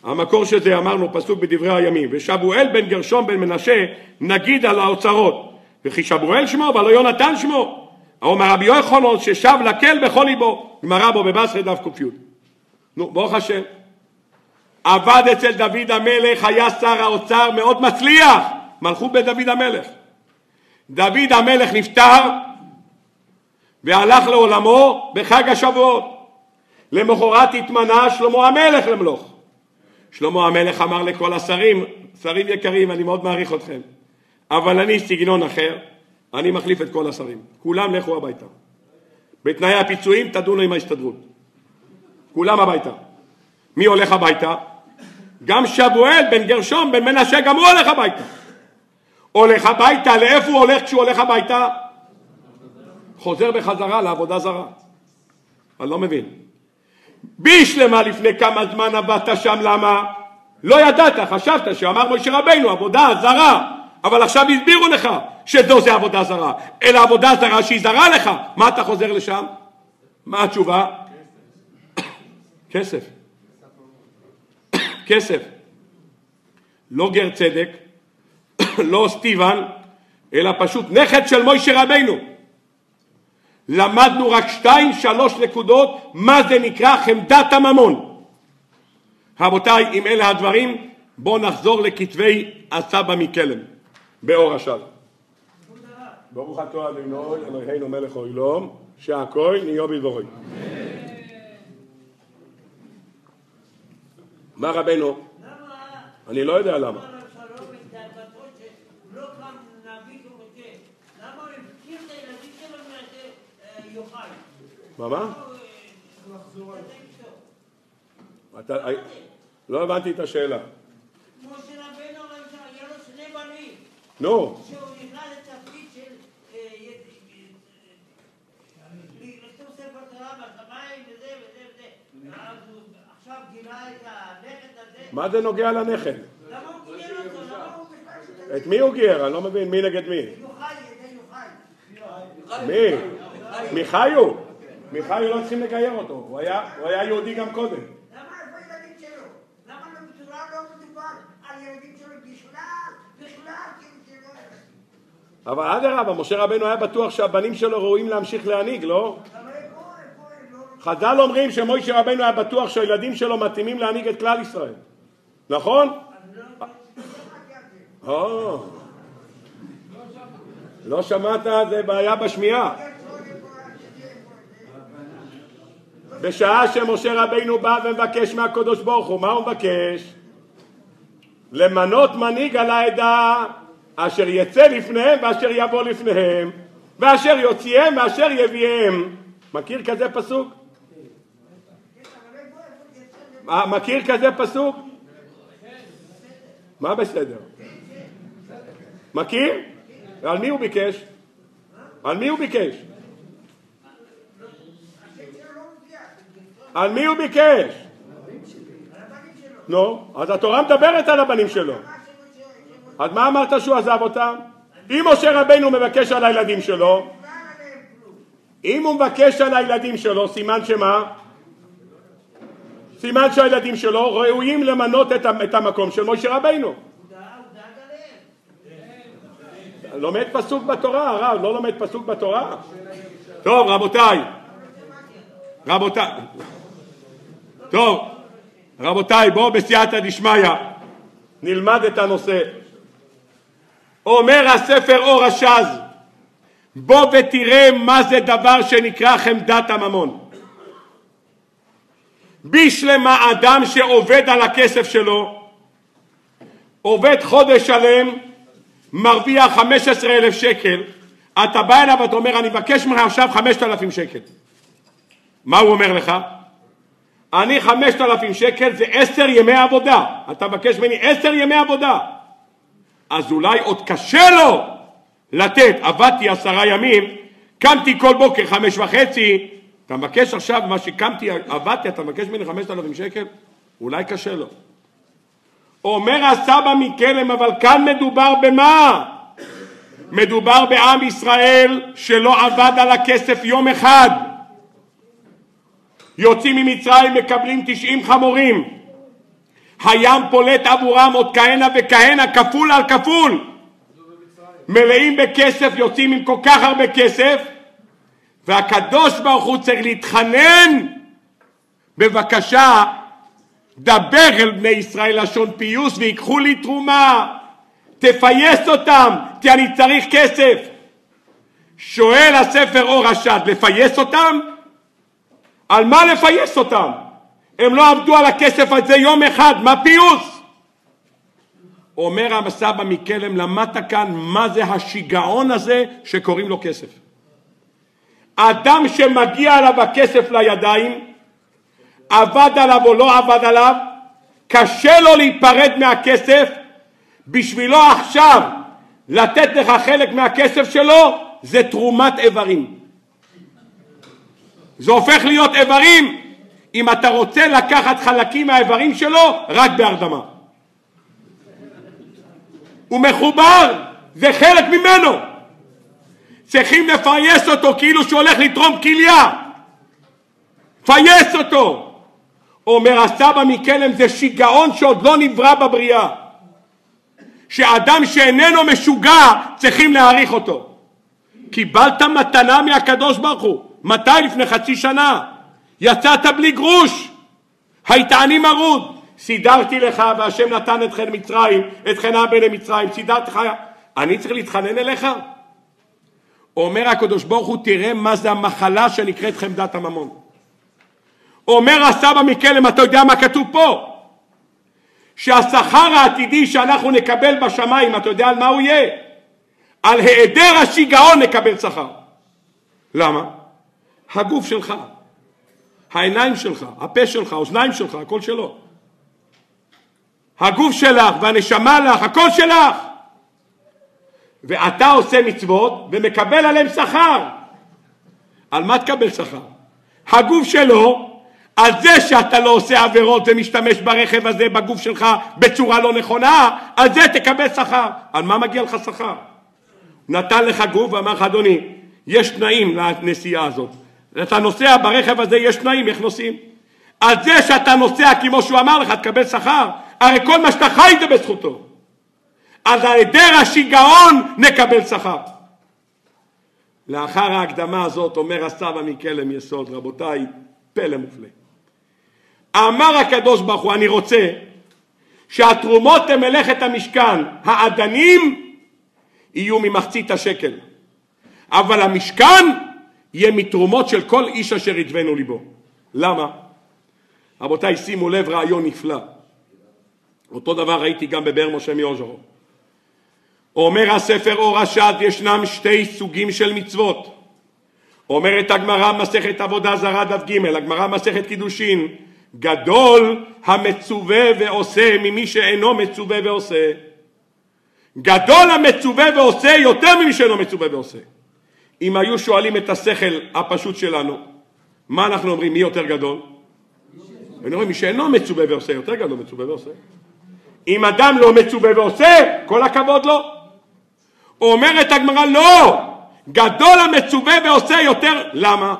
המקור של זה אמרנו, פסוק בדברי הימים, ושבואל בן גרשום בן מנשה נגיד על האוצרות, וכי שבואל שמו ולא יונתן שמו. אומר רבי יוחנן ששב לקל בכל ליבו, גמרא בו בבסרי דף ק"י. נו, ברוך השם. עבד אצל דוד המלך, היה שר האוצר מאוד מצליח, מלכות בדוד המלך. דוד המלך נפטר והלך לעולמו בחג השבועות. למחרת התמנה שלמה המלך למלוך. שלמה המלך אמר לכל השרים, שרים יקרים, אני מאוד מעריך אתכם, אבל אני סגנון אחר, אני מחליף את כל השרים. כולם לכו הביתה. בתנאי הפיצויים תדונו עם ההסתדרות. כולם הביתה. מי הולך הביתה? גם שבואל בן גרשום בן מנשה גם הוא הולך הביתה. הולך הביתה, לאיפה הוא הולך כשהוא הולך הביתה? חוזר בחזרה לעבודה זרה. אני לא מבין. בישלמה לפני כמה זמן עבדת שם, למה? לא ידעת, חשבת שאמר משה רבינו, עבודה זרה, אבל עכשיו הסבירו לך שזו זה עבודה זרה, אלא עבודה זרה שהיא זרה לך, מה אתה חוזר לשם? מה התשובה? כסף. כסף. לא גר צדק, לא סטיבן, אלא פשוט נכד של מוישה רבינו. למדנו רק שתיים שלוש נקודות מה זה נקרא חמדת הממון. רבותיי, אם אלה הדברים, בואו נחזור לכתבי הסבא מקלם, באור השל. ברוך אתה אדוני אלוהינו מלך אוילום, שהכל נהיה בדברי. מה רבנו? אני לא יודע למה. מה מה? אתה, לא הבנתי את השאלה. משה רבנו היה לו שני בנים. נו. מה זה נוגע לנכד? את מי הוא גייר? אני לא מבין. מי נגד מי? יוחאי, ידי יוחאי. מי? מיכאיו? מיכאיו לא צריכים לגייר אותו. הוא היה, יהודי גם קודם. לא לא. אבל אדרבה, משה רבנו היה בטוח שהבנים שלו ראויים להמשיך להנהיג, לא? לא... חז"ל אומרים שמשה רבנו היה בטוח שהילדים שלו מתאימים להנהיג את כלל ישראל. נכון? או. לא שמעת, זה בעיה בשמיעה. בשעה שמשה רבינו בא ומבקש מהקדוש ברוך הוא, מה הוא מבקש? למנות מנהיג על העדה אשר יצא לפניהם ואשר יבוא לפניהם ואשר יוציאם ואשר יביאם. מכיר כזה פסוק? מה, מכיר כזה פסוק? מה בסדר? מכיר? על מי הוא ביקש? על מי הוא ביקש? על מי הוא ביקש? נו, אז התורה מדברת על הבנים שלו. אז מה אמרת שהוא עזב אותם? אם משה רבינו מבקש על הילדים שלו, אם הוא מבקש על הילדים שלו, סימן שמה? סימן שהילדים שלו ראויים למנות את המקום של משה רבינו. לומד פסוק בתורה, הרב, לא לומד פסוק בתורה? טוב, רבותיי, רבותיי, טוב, רבותיי, בואו בסייעתא דשמיא נלמד את הנושא. אומר הספר אור השז, בוא ותראה מה זה דבר שנקרא חמדת הממון. בשלמה אדם שעובד על הכסף שלו, עובד חודש שלם, מרוויח 15 אלף שקל, אתה בא אליו ואתה אומר אני מבקש ממך עכשיו 5,000 שקל. מה הוא אומר לך? אני 5,000 שקל זה עשר ימי עבודה, אתה מבקש ממני עשר ימי עבודה. אז אולי עוד קשה לו לתת, עבדתי עשרה ימים, קמתי כל בוקר חמש וחצי, אתה מבקש עכשיו מה שקמתי, עבדתי, אתה מבקש ממני חמשת אלפים שקל? אולי קשה לו. אומר הסבא מקלם, אבל כאן מדובר במה? מדובר בעם ישראל שלא עבד על הכסף יום אחד. יוצאים ממצרים, מקבלים תשעים חמורים. הים פולט עבורם עוד כהנה וכהנה, כפול על כפול. מלאים בכסף, יוצאים עם כל כך הרבה כסף, והקדוש ברוך הוא צריך להתחנן, בבקשה, דבר אל בני ישראל לשון פיוס ויקחו לי תרומה, תפייס אותם, כי אני צריך כסף. שואל הספר אור השד, לפייס אותם? על מה לפייס אותם? הם לא עבדו על הכסף הזה יום אחד, מה פיוס? אומר הסבא מקלם, למדת כאן מה זה השיגעון הזה שקוראים לו כסף. אדם שמגיע אליו הכסף לידיים, עבד עליו או לא עבד עליו, קשה לו להיפרד מהכסף, בשבילו עכשיו לתת לך חלק מהכסף שלו זה תרומת איברים. זה הופך להיות איברים אם אתה רוצה לקחת חלקים מהאיברים שלו רק בהרדמה. הוא מחובר, זה חלק ממנו. צריכים לפייס אותו כאילו שהוא הולך לתרום כליה. פייס אותו. אומר הסבא מקלם זה שיגעון שעוד לא נברא בבריאה. שאדם שאיננו משוגע צריכים להעריך אותו. קיבלת מתנה מהקדוש ברוך הוא. מתי? לפני חצי שנה. יצאת בלי גרוש. היית עני מרוד. סידרתי לך והשם נתן אתכם מצרים, אתכם אבא למצרים, סידרתי לך. אני צריך להתחנן אליך? אומר הקדוש ברוך הוא תראה מה זה המחלה שנקראת חמדת הממון. אומר הסבא מקלם אתה יודע מה כתוב פה? שהשכר העתידי שאנחנו נקבל בשמיים אתה יודע על מה הוא יהיה? על היעדר השיגעון נקבל שכר. למה? הגוף שלך, העיניים שלך, הפה שלך, האוזניים שלך, הכל שלו. הגוף שלך והנשמה לך, הכל שלך. ואתה עושה מצוות ומקבל עליהם שכר. על מה תקבל שכר? הגוף שלו, על זה שאתה לא עושה עבירות ומשתמש ברכב הזה, בגוף שלך, בצורה לא נכונה, על זה תקבל שכר. על מה מגיע לך שכר? נתן לך גוף ואמר לך, אדוני, יש תנאים לנסיעה הזאת. אתה נוסע ברכב הזה, יש תנאים, איך נוסעים? על זה שאתה נוסע כמו שהוא אמר לך, תקבל שכר. הרי כל מה שאתה חי זה בזכותו. אז על היעדר השיגעון נקבל שכר. לאחר ההקדמה הזאת אומר הסבא מכלם יסוד, רבותיי, פלא מופלא. אמר הקדוש ברוך הוא, אני רוצה שהתרומות למלאכת המשכן, האדנים, יהיו ממחצית השקל. אבל המשכן יהיה מתרומות של כל איש אשר ידבנו ליבו. למה? רבותיי, שימו לב, רעיון נפלא. אותו דבר ראיתי גם בבאר משה מיוז'רו. אומר הספר אור השד, ישנם שתי סוגים של מצוות. אומרת הגמרא מסכת עבודה זרה דף ג', הגמרא מסכת קידושין, גדול המצווה ועושה ממי שאינו מצווה ועושה. גדול המצווה ועושה יותר ממי שאינו מצווה ועושה. אם היו שואלים את השכל הפשוט שלנו, מה אנחנו אומרים, מי יותר גדול? היינו אומרים, מי שאינו מצווה ועושה, יותר גדול מצווה ועושה. אם אדם לא מצווה ועושה, כל הכבוד לו. אומרת הגמרא, לא! גדול המצווה ועושה יותר, למה?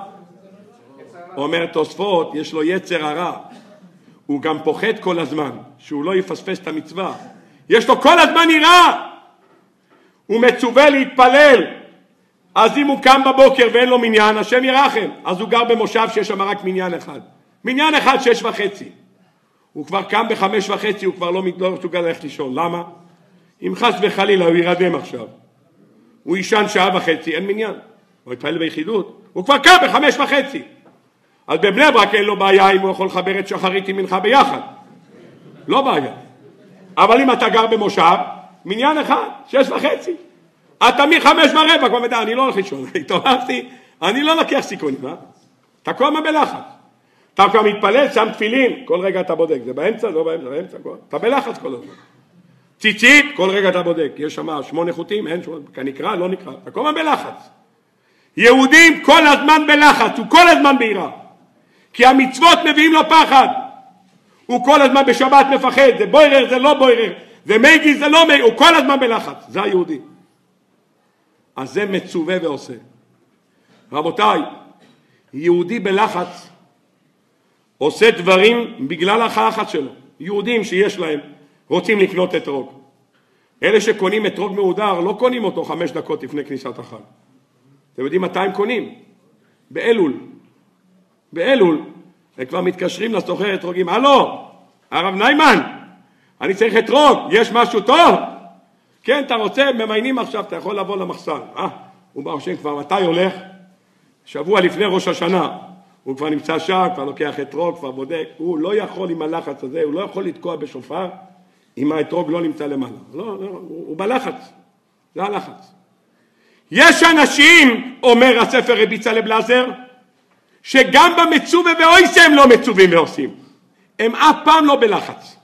אומר תוספות, יש לו יצר הרע. הוא גם פוחד כל הזמן, שהוא לא יפספס את המצווה. יש לו כל הזמן יראה. הוא מצווה להתפלל. אז אם הוא קם בבוקר ואין לו מניין, השם ירחם. אז הוא גר במושב שיש שם רק מניין אחד. מניין אחד שש וחצי. הוא כבר קם בחמש וחצי, הוא כבר לא, לא מסוגל ללכת לישון. למה? אם חס וחלילה הוא ירדם עכשיו. הוא יישן שעה וחצי, אין מניין. הוא יתפלל ביחידות. הוא כבר קם בחמש וחצי. אז בבני ברק אין לו בעיה אם הוא יכול לחבר את שחרית עם מנחה ביחד. לא בעיה. אבל אם אתה גר במושב, מניין אחד, שש וחצי. אתה מחמש ורבע כבר מדע, אני לא הולך לישון. התעוררתי, אני לא לוקח סיכונים, אה? אתה כל הזמן בלחץ. אתה כבר מתפלל, שם תפילין, כל רגע אתה בודק, זה באמצע, לא באמצע, באמצע, כל... אתה בלחץ כל הזמן. ציצית, כל רגע אתה בודק, יש שם שמונה חוטים, אין שמונה, כנקרא, לא נקרא, אתה כל הזמן בלחץ. יהודים כל הזמן בלחץ, הוא כל הזמן ביראה. כי המצוות מביאים לו פחד. הוא כל הזמן בשבת מפחד, זה בוירר, זה לא בוירר, זה מייגי, זה לא מייגי, הוא כל הזמן בלחץ, זה היהודי. אז זה מצווה ועושה. רבותיי, יהודי בלחץ עושה דברים בגלל הלחץ שלו. יהודים שיש להם רוצים לקנות אתרוג. אלה שקונים אתרוג מהודר לא קונים אותו חמש דקות לפני כניסת החג. אתם יודעים מתי הם קונים? באלול. באלול הם כבר מתקשרים לסוחר אתרוגים, הלו, הרב ניימן, אני צריך אתרוג, יש משהו טוב? כן, אתה רוצה, ממיינים עכשיו, אתה יכול לבוא למחסן. אה, הוא בא, השם כבר מתי הולך? שבוע לפני ראש השנה. הוא כבר נמצא שם, כבר לוקח אתרוג, כבר בודק. הוא לא יכול עם הלחץ הזה, הוא לא יכול לתקוע בשופר אם האתרוג לא נמצא למעלה. לא, לא, הוא, הוא בלחץ. זה הלחץ. יש אנשים, אומר הספר רבי צלב לזר, שגם במצווה ואויסה הם לא מצווים ועושים. הם אף פעם לא בלחץ.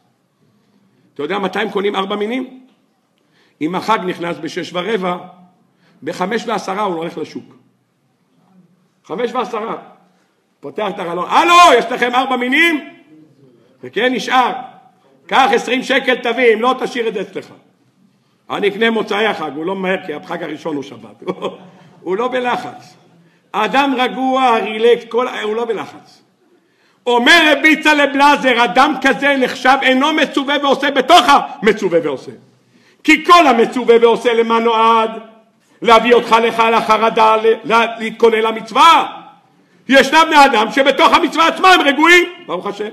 אתה יודע מתי הם קונים ארבע מינים? אם החג נכנס בשש ורבע, בחמש ועשרה הוא הולך לשוק. חמש ועשרה. פותח את החלון, הלו, יש לכם ארבע מינים? וכן, נשאר. קח עשרים שקל תביא, אם לא תשאיר את זה אצלך. אני אקנה מוצאי החג, הוא לא מהר כי החג הראשון הוא שבת. הוא לא בלחץ. האדם רגוע, רילקס, כל... הוא לא בלחץ. אומר רבי צלב אדם כזה נחשב אינו מצווה ועושה בתוך המצווה ועושה. כי כל המצווה ועושה למה נועד? להביא אותך לך לחרדה, להתכונן למצווה. ישנם בני אדם שבתוך המצווה עצמה הם רגועים, ברוך השם.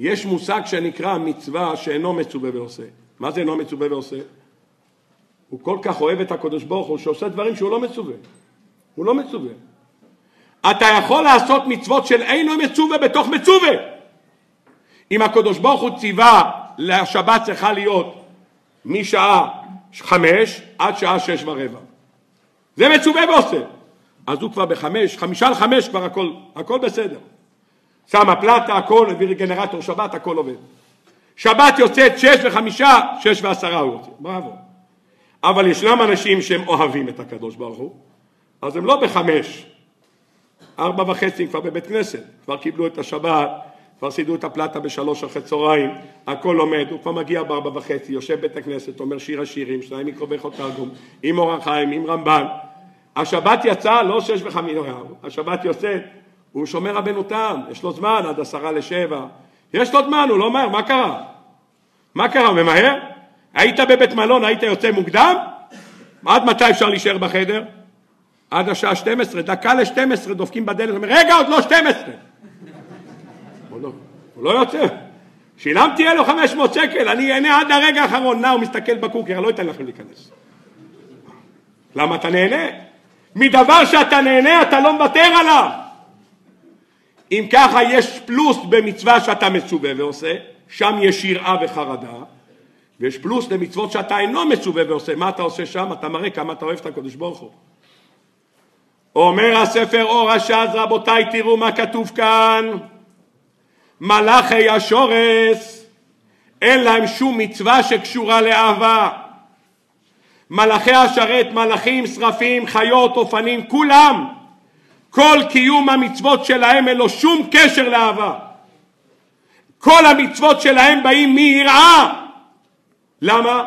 יש מושג שנקרא מצווה שאינו מצווה ועושה. מה זה אינו מצווה ועושה? הוא כל כך אוהב את הקדוש ברוך הוא שעושה דברים שהוא לא מצווה. הוא לא מצווה. אתה יכול לעשות מצוות של אינו מצווה בתוך מצווה. אם הקדוש ברוך הוא ציווה לשבת צריכה להיות משעה חמש עד שעה שש ורבע. זה מצווה ועושה. אז הוא כבר בחמש, חמישה לחמש כבר הכל, הכל בסדר. שמה פלטה, הכל, הביא גנרטור שבת, הכל עובד. שבת יוצאת שש וחמישה, שש ועשרה הוא יוצא, בראבו. אבל ישנם אנשים שהם אוהבים את הקדוש ברוך הוא, אז הם לא בחמש, ארבע וחצי כבר בבית כנסת, כבר קיבלו את השבת, כבר סידרו את הפלטה בשלוש אחרי צהריים, הכל לומד, הוא כבר מגיע בארבע וחצי, יושב בית הכנסת, אומר שיר השירים, שניים מקרובי חותרגום, עם אור החיים, עם רמב"ן. השבת יצאה, לא שש וחמישה, לא, השבת יוצאת, הוא שומר רבנו תם, יש לו זמן עד עשרה לשבע, יש לו זמן, הוא לא מהר, מה קרה? מה קרה, ממהר? היית בבית מלון, היית יוצא מוקדם? עד מתי אפשר להישאר בחדר? עד השעה 12, דקה ל-12 דופקים בדלת, אומר, רגע, עוד לא 12. לא, הוא לא יוצא. שילמתי 1,500 שקל, אני אהנה עד הרגע האחרון. נא, הוא מסתכל בקוקר, לא אתן לכם להיכנס. למה אתה נהנה? מדבר שאתה נהנה אתה לא מוותר עליו. אם ככה יש פלוס במצווה שאתה מצווה ועושה, שם יש יראה וחרדה, ויש פלוס למצוות שאתה אינו מצווה ועושה. מה אתה עושה שם? אתה מראה כמה אתה אוהב את הקדוש ברוך הוא. אומר הספר אור השז, רבותיי, תראו מה כתוב כאן. מלאכי השורס, אין להם שום מצווה שקשורה לאהבה. מלאכי השרת, מלאכים, שרפים, חיות, אופנים, כולם, כל קיום המצוות שלהם אין לו שום קשר לאהבה. כל המצוות שלהם באים מיראה. למה?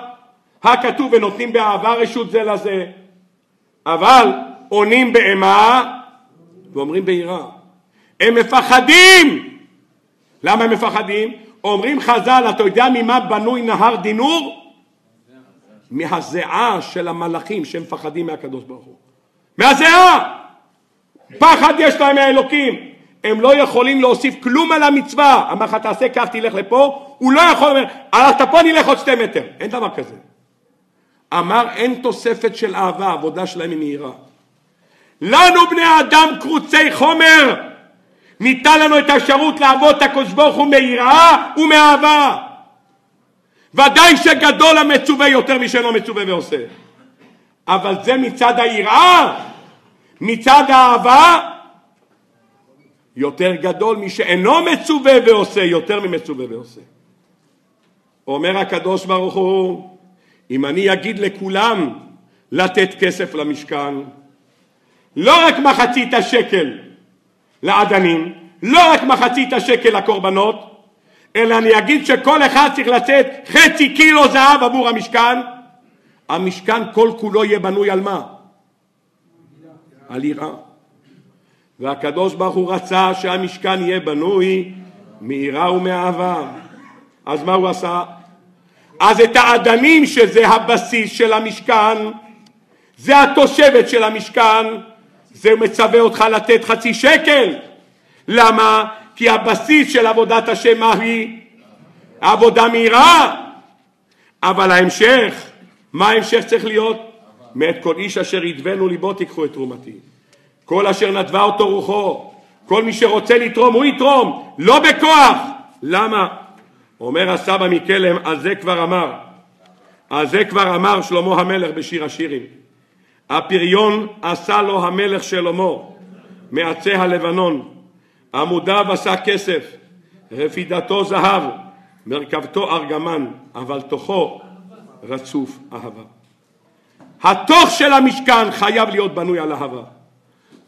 הכתוב ונותנים באהבה רשות זה לזה, אבל עונים באימה ואומרים ביראה. הם מפחדים. למה הם מפחדים? אומרים חז"ל, אתה יודע ממה בנוי נהר דינור? מהזיעה של המלאכים שהם מפחדים מהקדוש ברוך הוא. מהזיעה! פחד יש להם מהאלוקים. הם לא יכולים להוסיף כלום על המצווה. אמר לך תעשה כך, תלך לפה, הוא לא יכול לומר, הלכת פה, נלך עוד שתי מטר. אין דבר כזה. אמר אין תוספת של אהבה, העבודה שלהם היא מהירה. לנו בני אדם קרוצי חומר, ניתן לנו את האפשרות לעבוד את הקדוש ברוך הוא מיראה ומאהבה. ודאי שגדול המצווה יותר משאינו מצווה ועושה. אבל זה מצד היראה, מצד האהבה, יותר גדול משאינו מצווה ועושה, יותר ממצווה ועושה. אומר הקדוש ברוך הוא, אם אני אגיד לכולם לתת כסף למשכן, לא רק מחצית השקל לאדנים, לא רק מחצית השקל לקורבנות, אלא אני אגיד שכל אחד צריך לצאת חצי קילו זהב עבור המשכן, המשכן כל כולו יהיה בנוי על מה? על יראה. והקדוש ברוך הוא רצה שהמשכן יהיה בנוי מיראה ומאהבה. אז מה הוא עשה? אז את האדנים שזה הבסיס של המשכן, זה התושבת של המשכן, זה מצווה אותך לתת חצי שקל. למה? כי הבסיס של עבודת השם מה היא? עבודה מהירה. אבל ההמשך, מה ההמשך צריך להיות? מאת כל איש אשר ידבנו ליבו תיקחו את תרומתי. כל אשר נדבה אותו רוחו, כל מי שרוצה לתרום הוא יתרום, לא בכוח. למה? אומר הסבא מקלם, על זה כבר אמר, על זה כבר אמר שלמה המלך בשיר השירים. הפריון עשה לו המלך שלמה מעצי הלבנון, עמודיו עשה כסף, רפידתו זהב, מרכבתו ארגמן, אבל תוכו רצוף אהבה. התוך של המשכן חייב להיות בנוי על אהבה.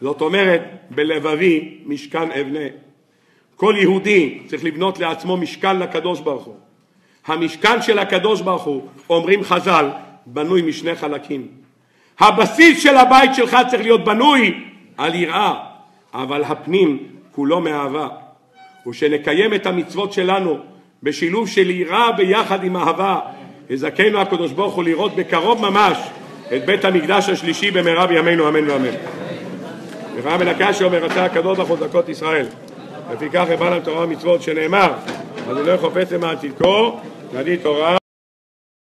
זאת אומרת, בלבבי משכן אבנה. כל יהודי צריך לבנות לעצמו משכן לקדוש ברוך הוא. המשכן של הקדוש ברוך הוא, אומרים חז"ל, בנוי משני חלקים. הבסיס של הבית שלך צריך להיות בנוי על יראה, אבל הפנים כולו מאהבה. ושנקיים את המצוות שלנו בשילוב של יראה ביחד עם אהבה, יזכנו הקדוש ברוך הוא לראות בקרוב ממש את בית המקדש השלישי במהרה בימינו אמן ואמן. וראה מלכה שאומר רצה הקדוש ברוך הוא זכות ישראל. לפיכך הבא להם תורה ומצוות שנאמר, אז לא חופץ למען צדקו, להביא תורה